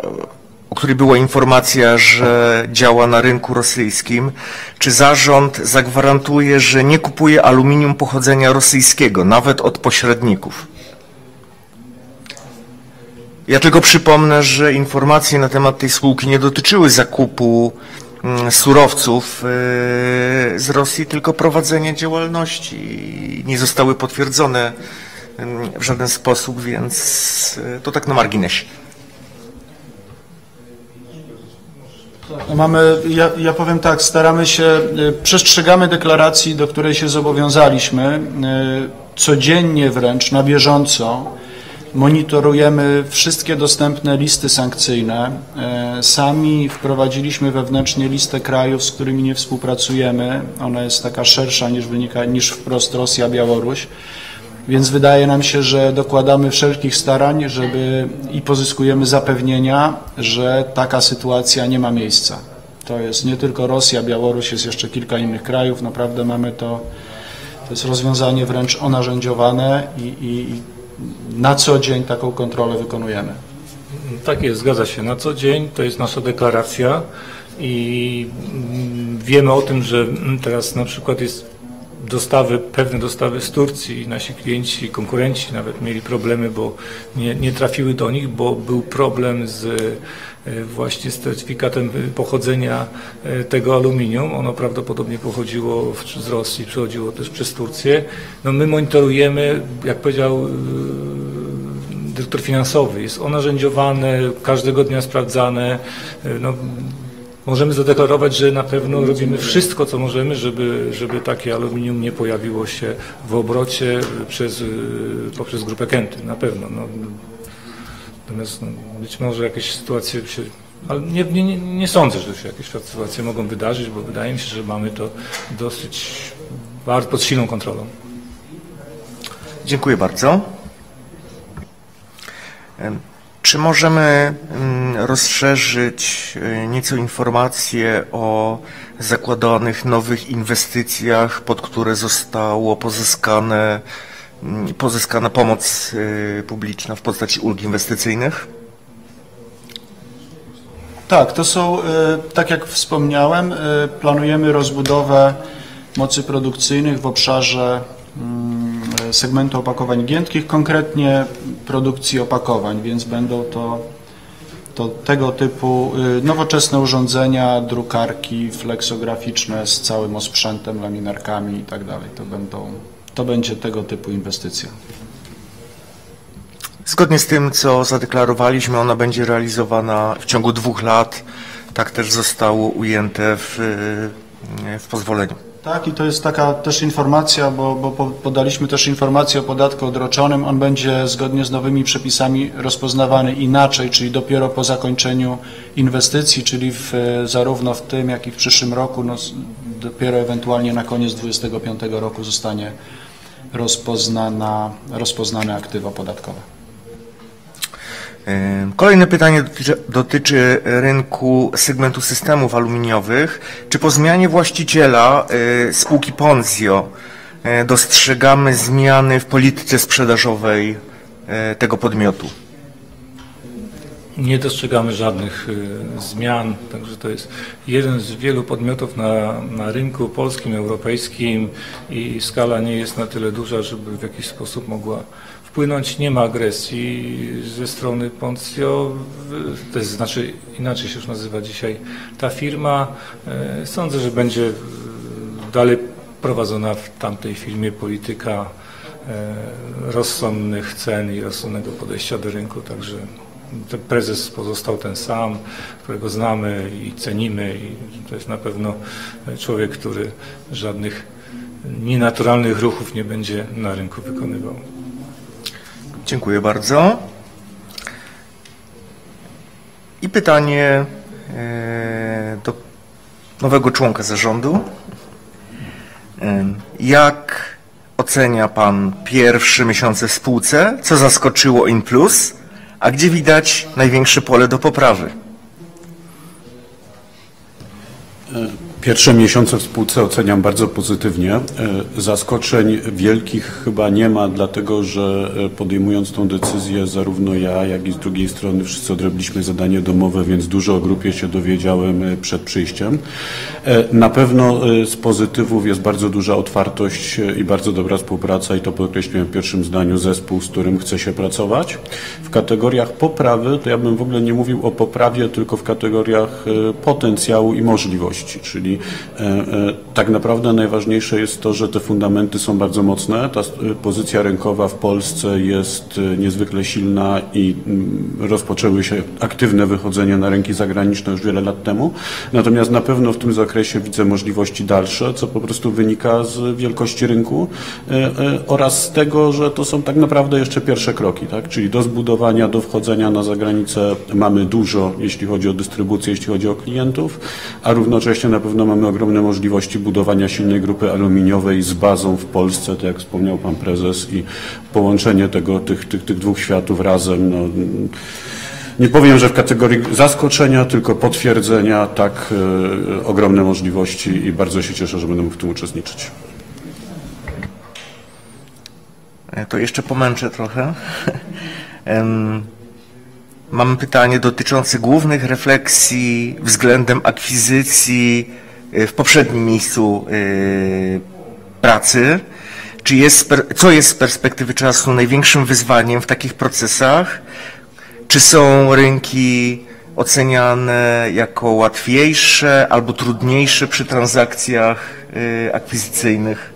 o której była informacja, że działa na rynku rosyjskim, czy zarząd zagwarantuje, że nie kupuje aluminium pochodzenia rosyjskiego, nawet od pośredników? Ja tylko przypomnę, że informacje na temat tej spółki nie dotyczyły zakupu mm, surowców y, z Rosji, tylko prowadzenia działalności. Nie zostały potwierdzone mm, w żaden sposób, więc y, to tak na marginesie. No mamy, ja, ja, powiem tak, staramy się, y, przestrzegamy deklaracji, do której się zobowiązaliśmy, codziennie wręcz, na bieżąco Monitorujemy wszystkie dostępne listy sankcyjne. E, sami wprowadziliśmy wewnętrznie listę krajów, z którymi nie współpracujemy. Ona jest taka szersza niż wynika niż wprost Rosja, Białoruś. Więc wydaje nam się, że dokładamy wszelkich starań, żeby i pozyskujemy zapewnienia, że taka sytuacja nie ma miejsca. To jest nie tylko Rosja, Białoruś, jest jeszcze kilka innych krajów. Naprawdę mamy to, to jest rozwiązanie wręcz onarzędziowane i, i na co dzień taką kontrolę wykonujemy. Tak jest, zgadza się. Na co dzień to jest nasza deklaracja i mm, wiemy o tym, że teraz na przykład jest dostawy, pewne dostawy z Turcji. Nasi klienci, konkurenci nawet mieli problemy, bo nie, nie trafiły do nich, bo był problem z e, właśnie z certyfikatem pochodzenia e, tego aluminium. Ono prawdopodobnie pochodziło z Rosji, przechodziło też przez Turcję. No my monitorujemy, jak powiedział e, dyrektor finansowy, jest onarzędziowane, każdego dnia sprawdzane. No, możemy zadeklarować, że na pewno robimy wszystko, co możemy, żeby, żeby takie aluminium nie pojawiło się w obrocie przez, y, poprzez grupę Kenty, na pewno. No, natomiast no, być może jakieś sytuacje się, ale nie, nie, nie sądzę, że się jakieś sytuacje mogą wydarzyć, bo wydaje mi się, że mamy to dosyć bardzo pod silną kontrolą. Dziękuję bardzo. Czy możemy mm, rozszerzyć y, nieco informacje o zakładanych nowych inwestycjach, pod które zostało pozyskane, mm, pozyskana pomoc y, publiczna w postaci ulg inwestycyjnych? Tak, to są, e, tak jak wspomniałem, e, planujemy rozbudowę mocy produkcyjnych w obszarze mm, e, segmentu opakowań giętkich, konkretnie produkcji opakowań, więc będą to, to tego typu y, nowoczesne urządzenia, drukarki fleksograficzne z całym osprzętem, laminarkami i tak. To będą, to będzie tego typu inwestycja. Zgodnie z tym, co zadeklarowaliśmy, ona będzie realizowana w ciągu dwóch lat. Tak też zostało ujęte w, y, w pozwoleniu. Tak, i to jest taka też informacja, bo, bo po- podaliśmy też informację o podatku odroczonym. On będzie zgodnie z nowymi przepisami rozpoznawany inaczej, czyli dopiero po zakończeniu inwestycji, czyli w, e, zarówno w tym, jak i w przyszłym roku, no, dopiero ewentualnie na koniec 2025 roku zostanie rozpoznana, rozpoznane aktywa podatkowe. Kolejne pytanie dotyczy, dotyczy rynku segmentu systemów aluminiowych. Czy po zmianie właściciela y, spółki Ponzio y, dostrzegamy zmiany w polityce sprzedażowej y, tego podmiotu? Nie dostrzegamy żadnych zmian, także to jest jeden z wielu podmiotów na, na rynku polskim, europejskim i skala nie jest na tyle duża, żeby w jakiś sposób mogła wpłynąć. Nie ma agresji ze strony Poncio, to jest znaczy inaczej się już nazywa dzisiaj ta firma. Y, Sądzę, że będzie y, dalej prowadzona w tamtej firmie polityka e, rozsądnych cen i rozsądnego podejścia do rynku, także ten prezes pozostał ten sam, którego znamy i cenimy i to jest na pewno człowiek, który żadnych nienaturalnych ruchów nie będzie na rynku wykonywał. Dziękuję bardzo. I pytanie e, do nowego członka zarządu. Ym, Jak ocenia Pan pierwsze miesiące w spółce? Co zaskoczyło in plus? A gdzie widać największe pole do poprawy? Pierwsze miesiące w spółce oceniam bardzo pozytywnie. E, Zaskoczeń wielkich chyba nie ma, dlatego że e, podejmując tą decyzję zarówno ja, jak i z drugiej strony wszyscy odrobiliśmy zadanie domowe, więc dużo o grupie się dowiedziałem e, przed przyjściem. Na pewno z pozytywów jest bardzo duża otwartość i bardzo dobra współpraca i to podkreśliłem w pierwszym zdaniu zespół, z którym chce się pracować. W kategoriach poprawy to ja bym w ogóle nie mówił o poprawie, tylko w kategoriach potencjału i możliwości, czyli e, e, tak naprawdę najważniejsze jest to, że te fundamenty są bardzo mocne. Ta e, pozycja rynkowa w Polsce jest niezwykle silna i mm, rozpoczęły się aktywne wychodzenie na rynki zagraniczne już wiele lat temu. Natomiast na pewno w tym zakresie widzę możliwości dalsze, co po prostu wynika z wielkości rynku oraz z tego, że to są tak naprawdę jeszcze pierwsze kroki, tak? Czyli do zbudowania, do wchodzenia na zagranicę mamy dużo, jeśli chodzi o dystrybucję, jeśli chodzi o klientów, a równocześnie na pewno mamy ogromne możliwości budowania silnej grupy aluminiowej z bazą w Polsce, tak jak wspomniał pan prezes i połączenie tego, tych, tych, tych dwóch światów razem, no, nie powiem, że w kategorii zaskoczenia, tylko potwierdzenia tak e, ogromne możliwości i bardzo się cieszę, że będę mógł w tym uczestniczyć. E, To jeszcze pomęczę trochę. Mam pytanie dotyczące głównych refleksji względem akwizycji w poprzednim miejscu e, pracy. Czy jest, co jest z perspektywy czasu największym wyzwaniem w takich procesach? Czy są rynki oceniane jako łatwiejsze albo trudniejsze przy transakcjach e, akwizycyjnych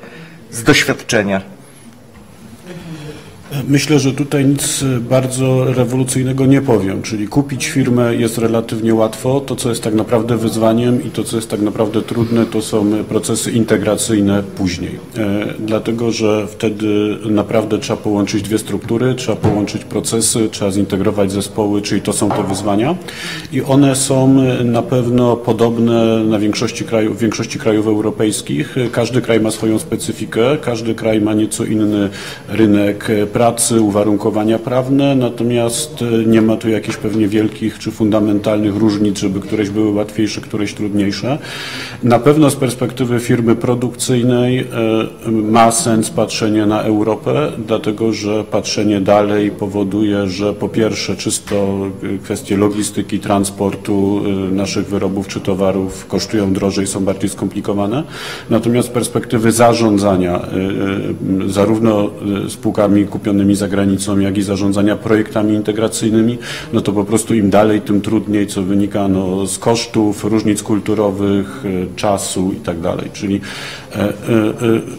z doświadczenia? Myślę, że tutaj nic bardzo rewolucyjnego nie powiem, czyli kupić firmę jest relatywnie łatwo. To, co jest tak naprawdę wyzwaniem i to, co jest tak naprawdę trudne, to są procesy integracyjne później. E, dlatego, że wtedy naprawdę trzeba połączyć dwie struktury, trzeba połączyć procesy, trzeba zintegrować zespoły, czyli to są te wyzwania i one są na pewno podobne na większości krajów, w większości krajów europejskich. Każdy kraj ma swoją specyfikę, każdy kraj ma nieco inny rynek pracy, uwarunkowania prawne, natomiast e, nie ma tu jakichś pewnie wielkich czy fundamentalnych różnic, żeby któreś były łatwiejsze, któreś trudniejsze. Na pewno z perspektywy firmy produkcyjnej e, ma sens patrzenie na Europę, dlatego że patrzenie dalej powoduje, że po pierwsze czysto e, kwestie logistyki, transportu naszych wyrobów czy towarów kosztują drożej, są bardziej skomplikowane. Natomiast z perspektywy zarządzania zarówno spółkami kupionymi kupionymi za granicą, jak i zarządzania projektami integracyjnymi, no to po prostu im dalej, tym trudniej, co wynika no, z kosztów, różnic kulturowych, e, czasu i tak dalej. Czyli e, e,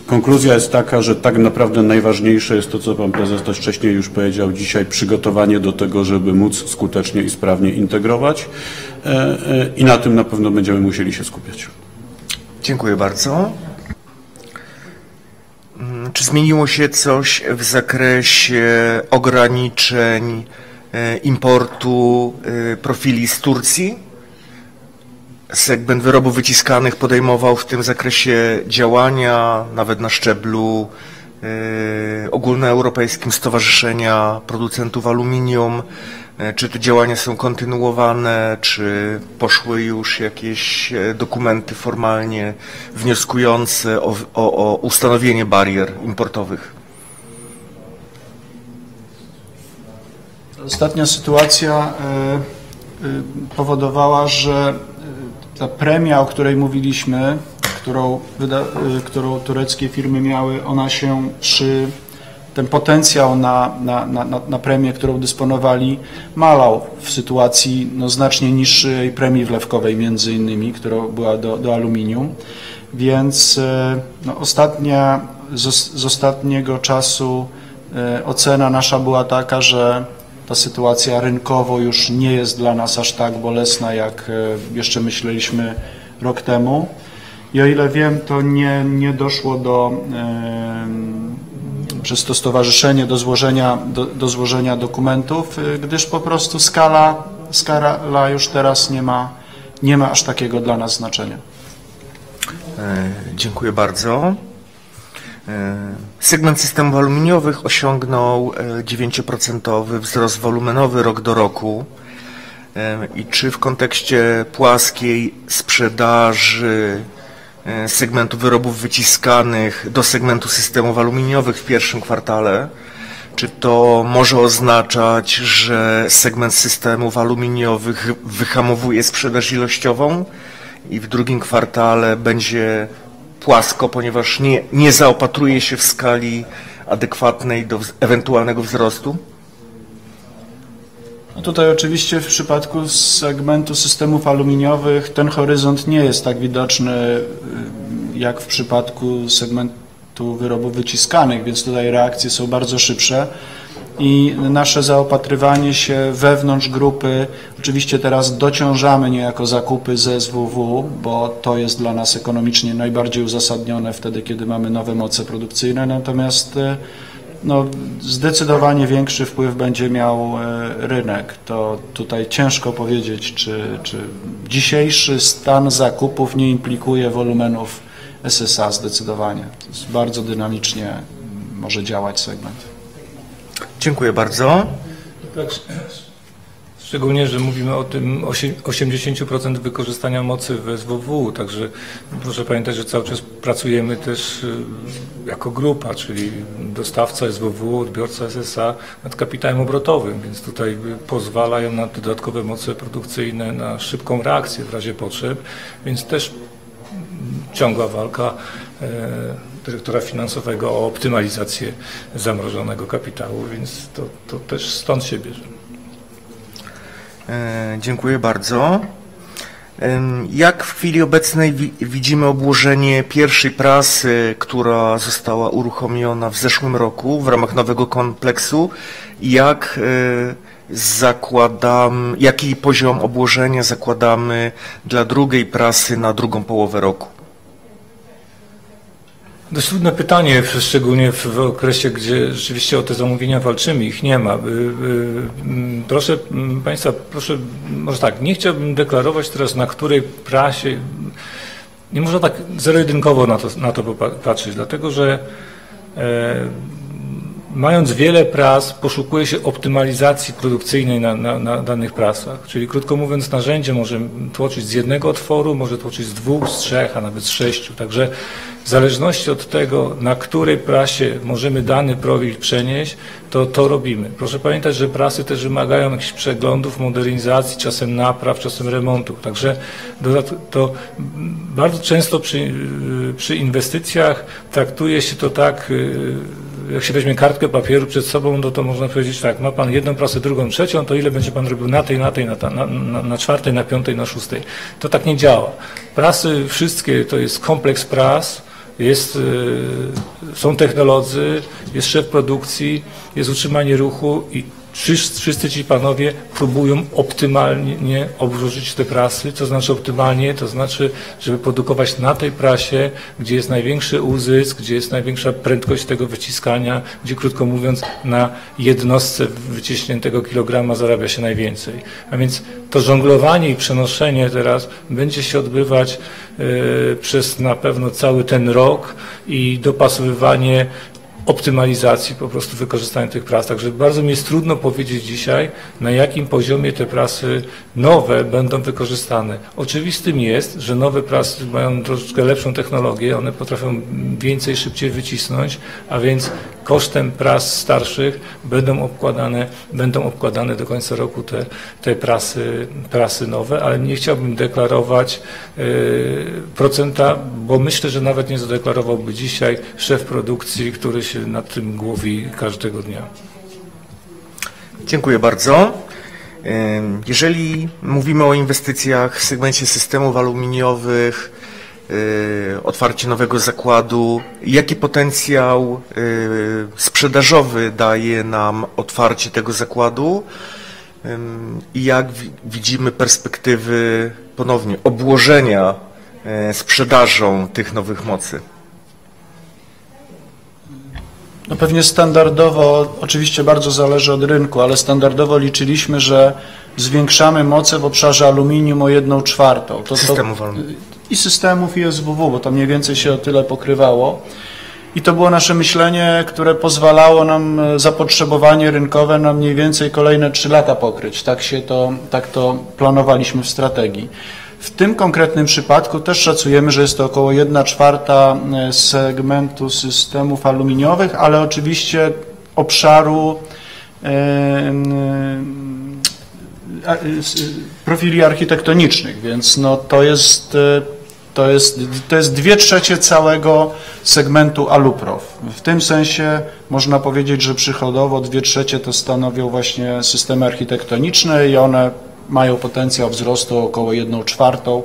konkluzja jest taka, że tak naprawdę najważniejsze jest to, co Pan Prezes też wcześniej już powiedział, dzisiaj przygotowanie do tego, żeby móc skutecznie i sprawnie integrować i na tym na pewno będziemy musieli się skupiać. Dziękuję bardzo. Czy zmieniło się coś w zakresie ograniczeń e, importu e, profili z Turcji? Segment wyrobów wyciskanych podejmował w tym zakresie działania, nawet na szczeblu e, ogólnoeuropejskim Stowarzyszenia Producentów Aluminium. E, czy te działania są kontynuowane, czy poszły już jakieś e, dokumenty formalnie wnioskujące o, o, o ustanowienie barier importowych? Ostatnia sytuacja e, powodowała, że ta premia, o której mówiliśmy, którą, którą tureckie firmy miały, ona się przy ten potencjał na, na, na, na premię, którą dysponowali, malał w sytuacji no, znacznie niższej premii wlewkowej między innymi, która była do, do aluminium. Więc e, no, ostatnia, z, z ostatniego czasu e, ocena nasza była taka, że ta sytuacja rynkowo już nie jest dla nas aż tak bolesna, jak e, jeszcze myśleliśmy rok temu. I o ile wiem, to nie, nie doszło do przez to stowarzyszenie do złożenia, do, do złożenia dokumentów, y, gdyż po prostu skala, skala już teraz nie ma, nie ma aż takiego dla nas znaczenia. E, dziękuję bardzo. E, segment systemów aluminiowych osiągnął 9% e, wzrost wolumenowy rok do roku. I czy w kontekście płaskiej sprzedaży segmentu wyrobów wyciskanych do segmentu systemów aluminiowych w pierwszym kwartale. Czy to może oznaczać, że segment systemów aluminiowych wyhamowuje sprzedaż ilościową i w drugim kwartale będzie płasko, ponieważ nie, nie zaopatruje się w skali adekwatnej do ewentualnego wzrostu? No tutaj oczywiście w przypadku segmentu systemów aluminiowych ten horyzont nie jest tak widoczny y, jak w przypadku segmentu wyrobów wyciskanych, więc tutaj reakcje są bardzo szybsze i nasze zaopatrywanie się wewnątrz grupy, oczywiście teraz dociążamy niejako zakupy z SWW, bo to jest dla nas ekonomicznie najbardziej uzasadnione wtedy, kiedy mamy nowe moce produkcyjne, natomiast y, no, zdecydowanie większy wpływ będzie miał e, rynek. To tutaj ciężko powiedzieć, czy, czy dzisiejszy stan zakupów nie implikuje wolumenów SSA zdecydowanie. To jest bardzo dynamicznie może działać segment. Dziękuję bardzo. Szczególnie, że mówimy o tym 80% wykorzystania mocy w SWW, także proszę pamiętać, że cały czas pracujemy też y, jako grupa, czyli dostawca SWW, odbiorca SSA nad kapitałem obrotowym, więc tutaj pozwalają na dodatkowe moce produkcyjne na szybką reakcję w razie potrzeb, więc też ciągła walka e, dyrektora finansowego o optymalizację zamrożonego kapitału, więc to, to też stąd się bierze. E, dziękuję bardzo. Jak w chwili obecnej wi- widzimy obłożenie pierwszej prasy, która została uruchomiona w zeszłym roku w ramach nowego kompleksu? Jak e, zakładam, jaki poziom obłożenia zakładamy dla drugiej prasy na drugą połowę roku? Dość trudne pytanie, szczególnie w, okresie, gdzie rzeczywiście o te zamówienia walczymy, ich nie ma. Y, y, mm, Proszę mm, Państwa, proszę, może tak, nie chciałbym deklarować teraz, na której prasie, nie można tak zero-jedynkowo na to, na to popa- patrzeć, dlatego że e, mając wiele pras, poszukuje się optymalizacji produkcyjnej na, na, na danych prasach. Czyli krótko mówiąc, narzędzie może tłoczyć z jednego otworu, może tłoczyć z dwóch, z trzech, a nawet z sześciu. Także w zależności od tego, na której prasie możemy dany profil przenieść, to to robimy. Proszę pamiętać, że prasy też wymagają jakichś przeglądów, modernizacji, czasem napraw, czasem remontów. Także to bardzo często przy, przy inwestycjach traktuje się to tak, y, jak się weźmie kartkę papieru przed sobą, no to można powiedzieć tak, ma Pan jedną prasę, drugą, trzecią, to ile będzie Pan robił na tej, na tej, na, ta, na, na, na czwartej, na piątej, na szóstej. To tak nie działa. Prasy wszystkie to jest kompleks pras, jest, y, są technolodzy, jest szef produkcji, jest utrzymanie ruchu i wszyscy, wszyscy ci panowie próbują optymalnie obłożyć te prasy. Co znaczy optymalnie? To znaczy, żeby produkować na tej prasie, gdzie jest największy uzysk, gdzie jest największa prędkość tego wyciskania, gdzie krótko mówiąc na jednostce wyciśniętego kilograma zarabia się najwięcej. A więc to żonglowanie i przenoszenie teraz będzie się odbywać e, przez na pewno cały ten rok i dopasowywanie optymalizacji po prostu wykorzystania tych pras. Także bardzo mi jest trudno powiedzieć dzisiaj, na jakim poziomie te prasy nowe będą wykorzystane. Oczywistym jest, że nowe prasy mają troszeczkę lepszą technologię, one potrafią więcej, szybciej wycisnąć, a więc kosztem pras starszych będą obkładane, będą obkładane do końca roku te, te prasy, prasy nowe, ale nie chciałbym deklarować yy, procenta, bo myślę, że nawet nie zadeklarowałby dzisiaj szef produkcji, który się nad tym głowi każdego dnia. Dziękuję bardzo. Jeżeli mówimy o inwestycjach w segmencie systemów aluminiowych, yy, otwarcie nowego zakładu, jaki potencjał yy, sprzedażowy daje nam otwarcie tego zakładu i jak wi- widzimy perspektywy ponownie obłożenia yy, sprzedażą tych nowych mocy? No pewnie standardowo, oczywiście bardzo zależy od rynku, ale standardowo liczyliśmy, że zwiększamy moce w obszarze aluminium o jedną czwartą. To, to. I systemów i SWW, bo to mniej więcej się o tyle pokrywało. I to było nasze myślenie, które pozwalało nam e, zapotrzebowanie rynkowe na mniej więcej kolejne 3 lata pokryć. Tak się to, tak to planowaliśmy w strategii. W tym konkretnym przypadku też szacujemy, że jest to około 1 czwarta e, segmentu systemów aluminiowych, ale oczywiście obszaru e, s- profili architektonicznych, więc no to jest e, to jest, to jest dwie trzecie całego segmentu Aluprof. W tym sensie można powiedzieć, że przychodowo dwie trzecie to stanowią właśnie systemy architektoniczne i one mają potencjał wzrostu około jedną czwartą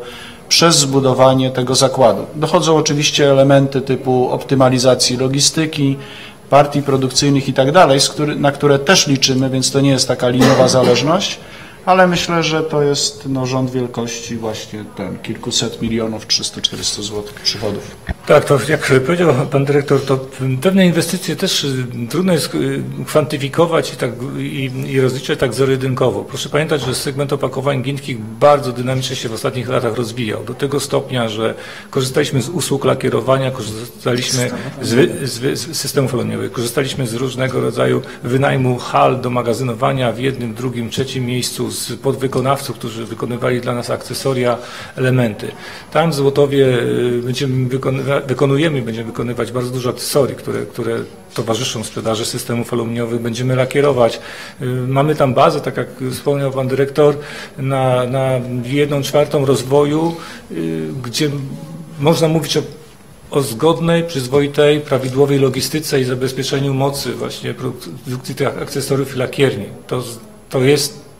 przez zbudowanie tego zakładu. Dochodzą oczywiście elementy typu optymalizacji logistyki, partii produkcyjnych i tak dalej, na które też liczymy, więc to nie jest taka liniowa zależność, ale myślę, że to jest no, rząd wielkości właśnie ten kilkuset milionów, 300-400 zł przychodów. Tak, to jak powiedział pan dyrektor, to pewne inwestycje też y, trudno jest y, kwantyfikować i, tak, i, i rozliczać tak zero-jedynkowo. Proszę pamiętać, że segment opakowań giętkich bardzo dynamicznie się w ostatnich latach rozwijał. Do tego stopnia, że korzystaliśmy z usług lakierowania, korzystaliśmy z, z, z systemów aluminiowych, korzystaliśmy z różnego rodzaju wynajmu hal do magazynowania w jednym, drugim, trzecim miejscu z podwykonawców, którzy wykonywali dla nas akcesoria, elementy. Tam w Złotowie y, będziemy wykonujemy i będziemy wykonywać bardzo dużo akcesorii, które, które towarzyszą sprzedaży systemów aluminiowych. Będziemy lakierować. Y, Mamy tam bazę, tak jak wspomniał Pan Dyrektor, na, na jedną czwartą rozwoju, y, gdzie można mówić o o zgodnej, przyzwoitej, prawidłowej logistyce i zabezpieczeniu mocy właśnie produkcji tych akcesoriów i lakierni. To, to jest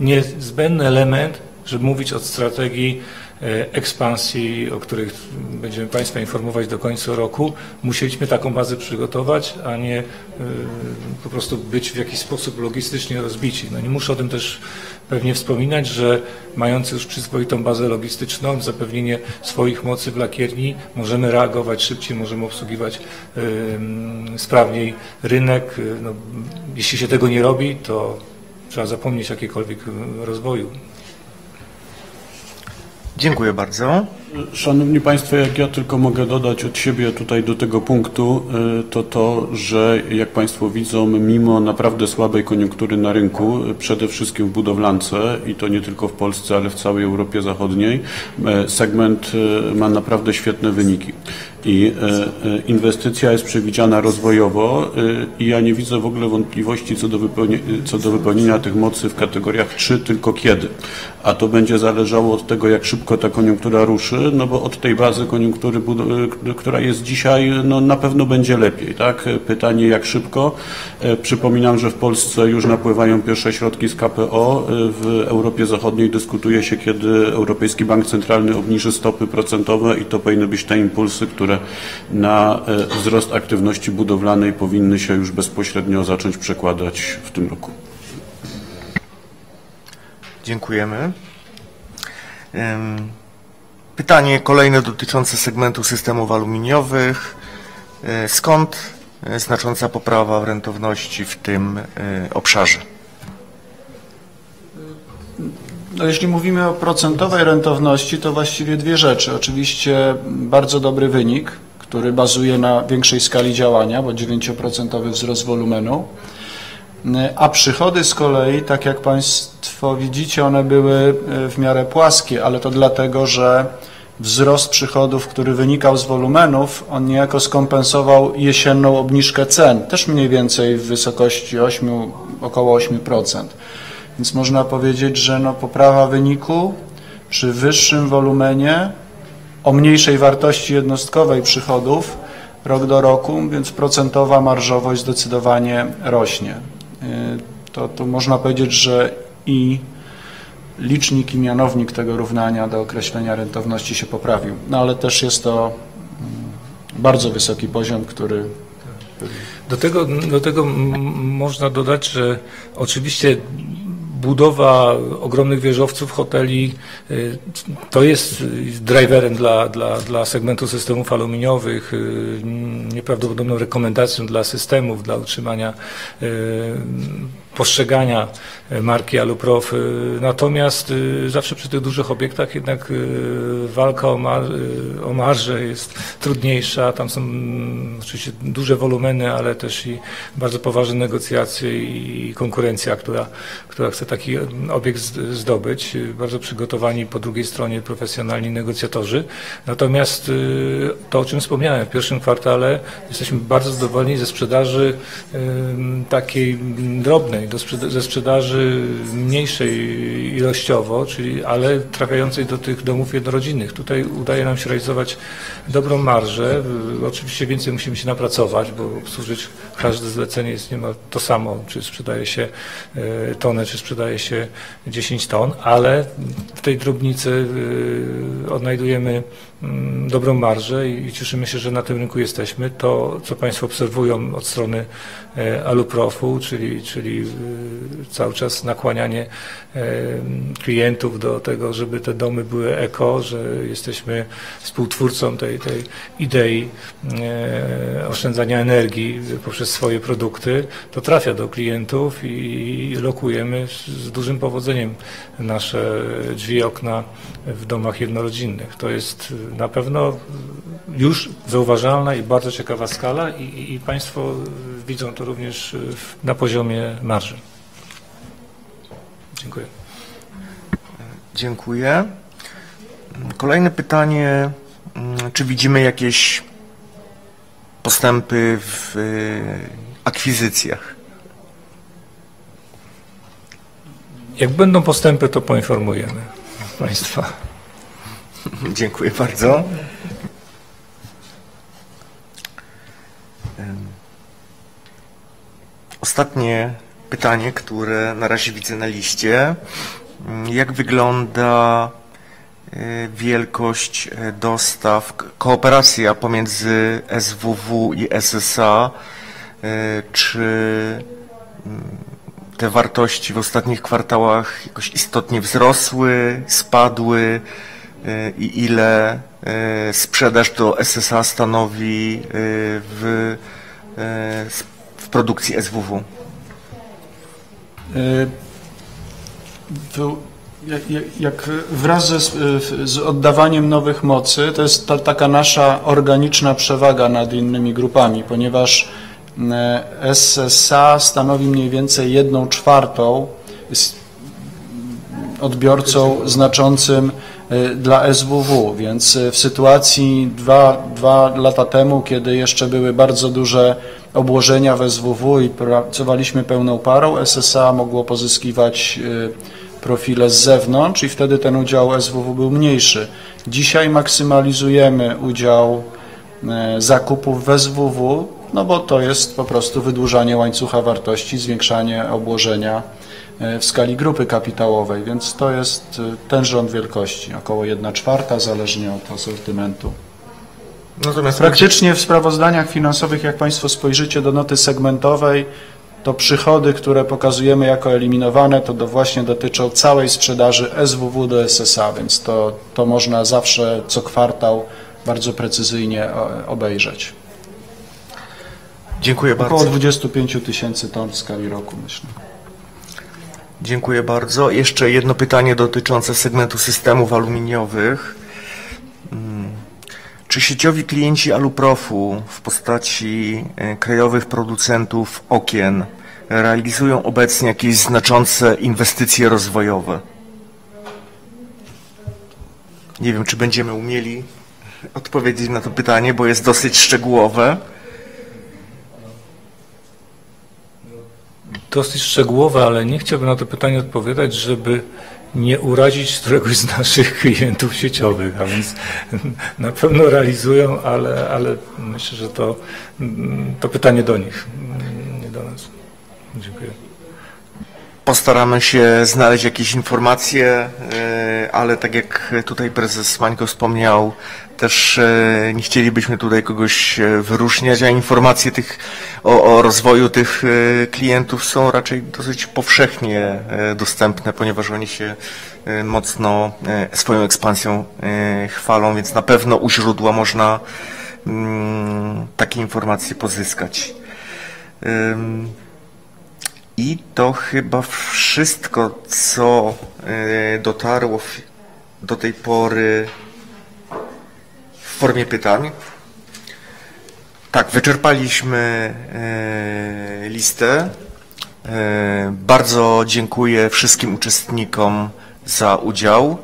niezbędny element żeby mówić o strategii e, ekspansji, o których będziemy Państwa informować do końca roku, musieliśmy taką bazę przygotować, a nie e, po prostu być w jakiś sposób logistycznie rozbici. No nie muszę o tym też pewnie wspominać, że mając już przyzwoitą bazę logistyczną, zapewnienie swoich mocy w lakierni, możemy reagować szybciej, możemy obsługiwać y, sprawniej rynek. No, jeśli się tego nie robi, to trzeba zapomnieć jakiekolwiek rozwoju. Dziękuję bardzo. Szanowni Państwo, jak ja tylko mogę dodać od siebie tutaj do tego punktu, y, to to, że jak Państwo widzą, mimo naprawdę słabej koniunktury na rynku, y, przede wszystkim w budowlance i to nie tylko w Polsce, ale w całej Europie Zachodniej, y, segment ma naprawdę świetne wyniki. I inwestycja jest przewidziana rozwojowo i ja nie widzę w ogóle wątpliwości co do, co do wypełnienia tych mocy w kategoriach 3, tylko kiedy. A to będzie zależało od tego, jak szybko ta koniunktura ruszy, no bo od tej bazy koniunktury, y, która jest dzisiaj, no na pewno będzie lepiej, tak? Pytanie jak szybko. E, przypominam, że w Polsce już napływają pierwsze środki z KPO. E, w Europie Zachodniej dyskutuje się, kiedy Europejski Bank Centralny obniży stopy procentowe i to powinny być te impulsy, które na e, wzrost aktywności budowlanej powinny się już bezpośrednio zacząć przekładać w tym roku. Dziękujemy. Pytanie kolejne dotyczące segmentu systemów aluminiowych. E, skąd e, znacząca poprawa rentowności w tym e, obszarze? No, jeśli mówimy o procentowej rentowności, to właściwie dwie rzeczy. Oczywiście bardzo dobry wynik, który bazuje na większej skali działania, bo 9% wzrost wolumenu, a przychody z kolei, tak jak Państwo widzicie, one były w miarę płaskie, ale to dlatego, że wzrost przychodów, który wynikał z wolumenów, on niejako skompensował jesienną obniżkę cen, też mniej więcej w wysokości 8, około 8%. Więc można powiedzieć, że no poprawa wyniku przy wyższym wolumenie, o mniejszej wartości jednostkowej przychodów rok do roku, więc procentowa marżowość zdecydowanie rośnie. Y, to, to można powiedzieć, że i licznik i mianownik tego równania do określenia rentowności się poprawił. No ale też jest to mm, bardzo wysoki poziom, który do tego, do tego można dodać, że oczywiście budowa ogromnych wieżowców, hoteli y, to jest driverem dla, dla, dla segmentu systemów aluminiowych, y, nieprawdopodobną rekomendacją dla systemów, dla utrzymania y, postrzegania e, marki Aluprof. E, natomiast e, zawsze przy tych dużych obiektach jednak walka o, mar o marże jest trudniejsza. Tam są mm, oczywiście duże wolumeny, ale też i bardzo poważne negocjacje i konkurencja, która, która chce taki obiekt zdobyć. Bardzo przygotowani po drugiej stronie profesjonalni negocjatorzy. Natomiast to, o czym wspomniałem, w pierwszym kwartale jesteśmy bardzo zadowoleni ze sprzedaży takiej drobnej, do sprzeda ze sprzedaży mniejszej ilościowo, czyli, ale trafiającej do tych domów jednorodzinnych. Tutaj udaje nam się realizować dobrą marżę. Oczywiście więcej musimy się napracować, bo obsłużyć każde zlecenie jest niemal to samo, czy sprzedaje się e, tonę, czy sprzedaje się 10 ton, ale w tej drobnicy e, odnajdujemy dobrą marżę i cieszymy się, że na tym rynku jesteśmy. To, co Państwo obserwują od strony e, Aluprofu, czyli, czyli cały czas nakłanianie klientów do tego, żeby te domy były eko, że jesteśmy współtwórcą tej, tej idei oszczędzania energii poprzez swoje produkty, to trafia do klientów i lokujemy z dużym powodzeniem nasze drzwi, okna w domach jednorodzinnych. To jest na pewno już zauważalna i bardzo ciekawa skala i, i Państwo widzą to również na poziomie marży. Dziękuję. Dziękuję. Kolejne pytanie. Czy widzimy jakieś postępy w y, akwizycjach? Jak będą postępy, to poinformujemy Państwa. Dziękuję bardzo. Ostatnie pytanie, które na razie widzę na liście. mm, jak wygląda e, wielkość e, dostaw, kooperacja pomiędzy SWW i SSA, e, czy mm, te wartości w ostatnich kwartałach jakoś istotnie wzrosły, spadły i ile e, sprzedaż do SSA stanowi e, w, e, w produkcji SWW? To jak- jak- wraz ze, z oddawaniem nowych mocy, to jest ta, taka nasza organiczna przewaga nad innymi grupami, ponieważ e, SSA stanowi mniej więcej jedną czwartą, jest odbiorcą znaczącym e, dla SWW, więc e, w sytuacji dwa, dwa lata temu, kiedy jeszcze były bardzo duże obłożenia w SWW i pracowaliśmy pełną parą, SSA mogło pozyskiwać e, profile z zewnątrz i wtedy ten udział SWW był mniejszy. Dzisiaj maksymalizujemy udział zakupów w SWW, no bo to jest po prostu wydłużanie łańcucha wartości, zwiększanie obłożenia w skali grupy kapitałowej, więc to jest e, ten rząd wielkości, około 1 czwarta, zależnie od asortymentu. Natomiast Praktycznie w sprawozdaniach finansowych, jak Państwo spojrzycie do noty segmentowej, to przychody, które pokazujemy jako eliminowane, to do, właśnie dotyczą całej sprzedaży SWW do SSA, więc to, to można zawsze co kwartał bardzo precyzyjnie o- obejrzeć. Dziękuję Około bardzo. 25 tysięcy ton w skali roku, myślę. Dziękuję bardzo. Jeszcze jedno pytanie dotyczące segmentu systemów aluminiowych. Mm. Czy sieciowi klienci Aluprofu w postaci e, krajowych producentów okien realizują obecnie jakieś znaczące inwestycje rozwojowe? Nie wiem, czy będziemy umieli odpowiedzieć na to pytanie, bo jest dosyć szczegółowe. Dosyć szczegółowe, ale nie chciałbym na to pytanie odpowiadać, żeby nie urazić któregoś z naszych klientów sieciowych, a więc na pewno realizują, ale, ale myślę, że to, to pytanie do nich, nie do nas. Dziękuję. Postaramy się znaleźć jakieś informacje, e, ale tak jak tutaj prezes Mańko wspomniał, też e, nie chcielibyśmy tutaj kogoś e, wyróżniać, a informacje tych o, o rozwoju tych klientów są raczej dosyć powszechnie dostępne, ponieważ oni się mocno swoją ekspansją chwalą, więc na pewno u źródła można mm, takie informacje pozyskać. I to chyba wszystko, co e, dotarło do tej pory w formie pytań. Tak, wyczerpaliśmy e, listę. E, bardzo dziękuję wszystkim uczestnikom za udział.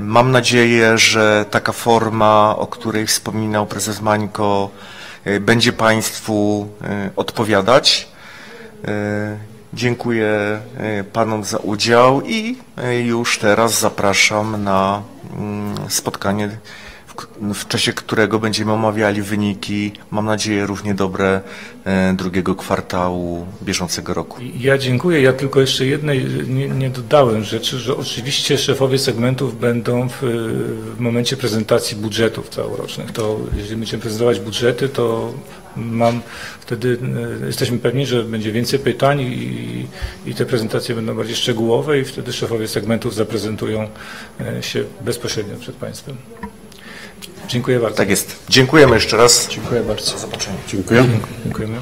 Mam nadzieję, że taka forma, o której wspominał prezes Mańko, będzie Państwu odpowiadać. E, Dziękuję e, Panom za udział i e, już teraz zapraszam na mm, spotkanie, w czasie którego będziemy omawiali wyniki, mam nadzieję, równie dobre drugiego kwartału bieżącego roku. Ja dziękuję. Ja tylko jeszcze jednej nie, nie dodałem rzeczy, że oczywiście szefowie segmentów będą w, w momencie prezentacji budżetów całorocznych. To jeżeli będziemy prezentować budżety, to mam wtedy e, jesteśmy pewni, że będzie więcej pytań i, i te prezentacje będą bardziej szczegółowe i wtedy szefowie segmentów zaprezentują e, się bezpośrednio przed Państwem. Dziękuję bardzo. Tak jest. Dziękujemy jeszcze raz. Dziękuję bardzo. Do zobaczenia. Dziękuję. Dziękujemy.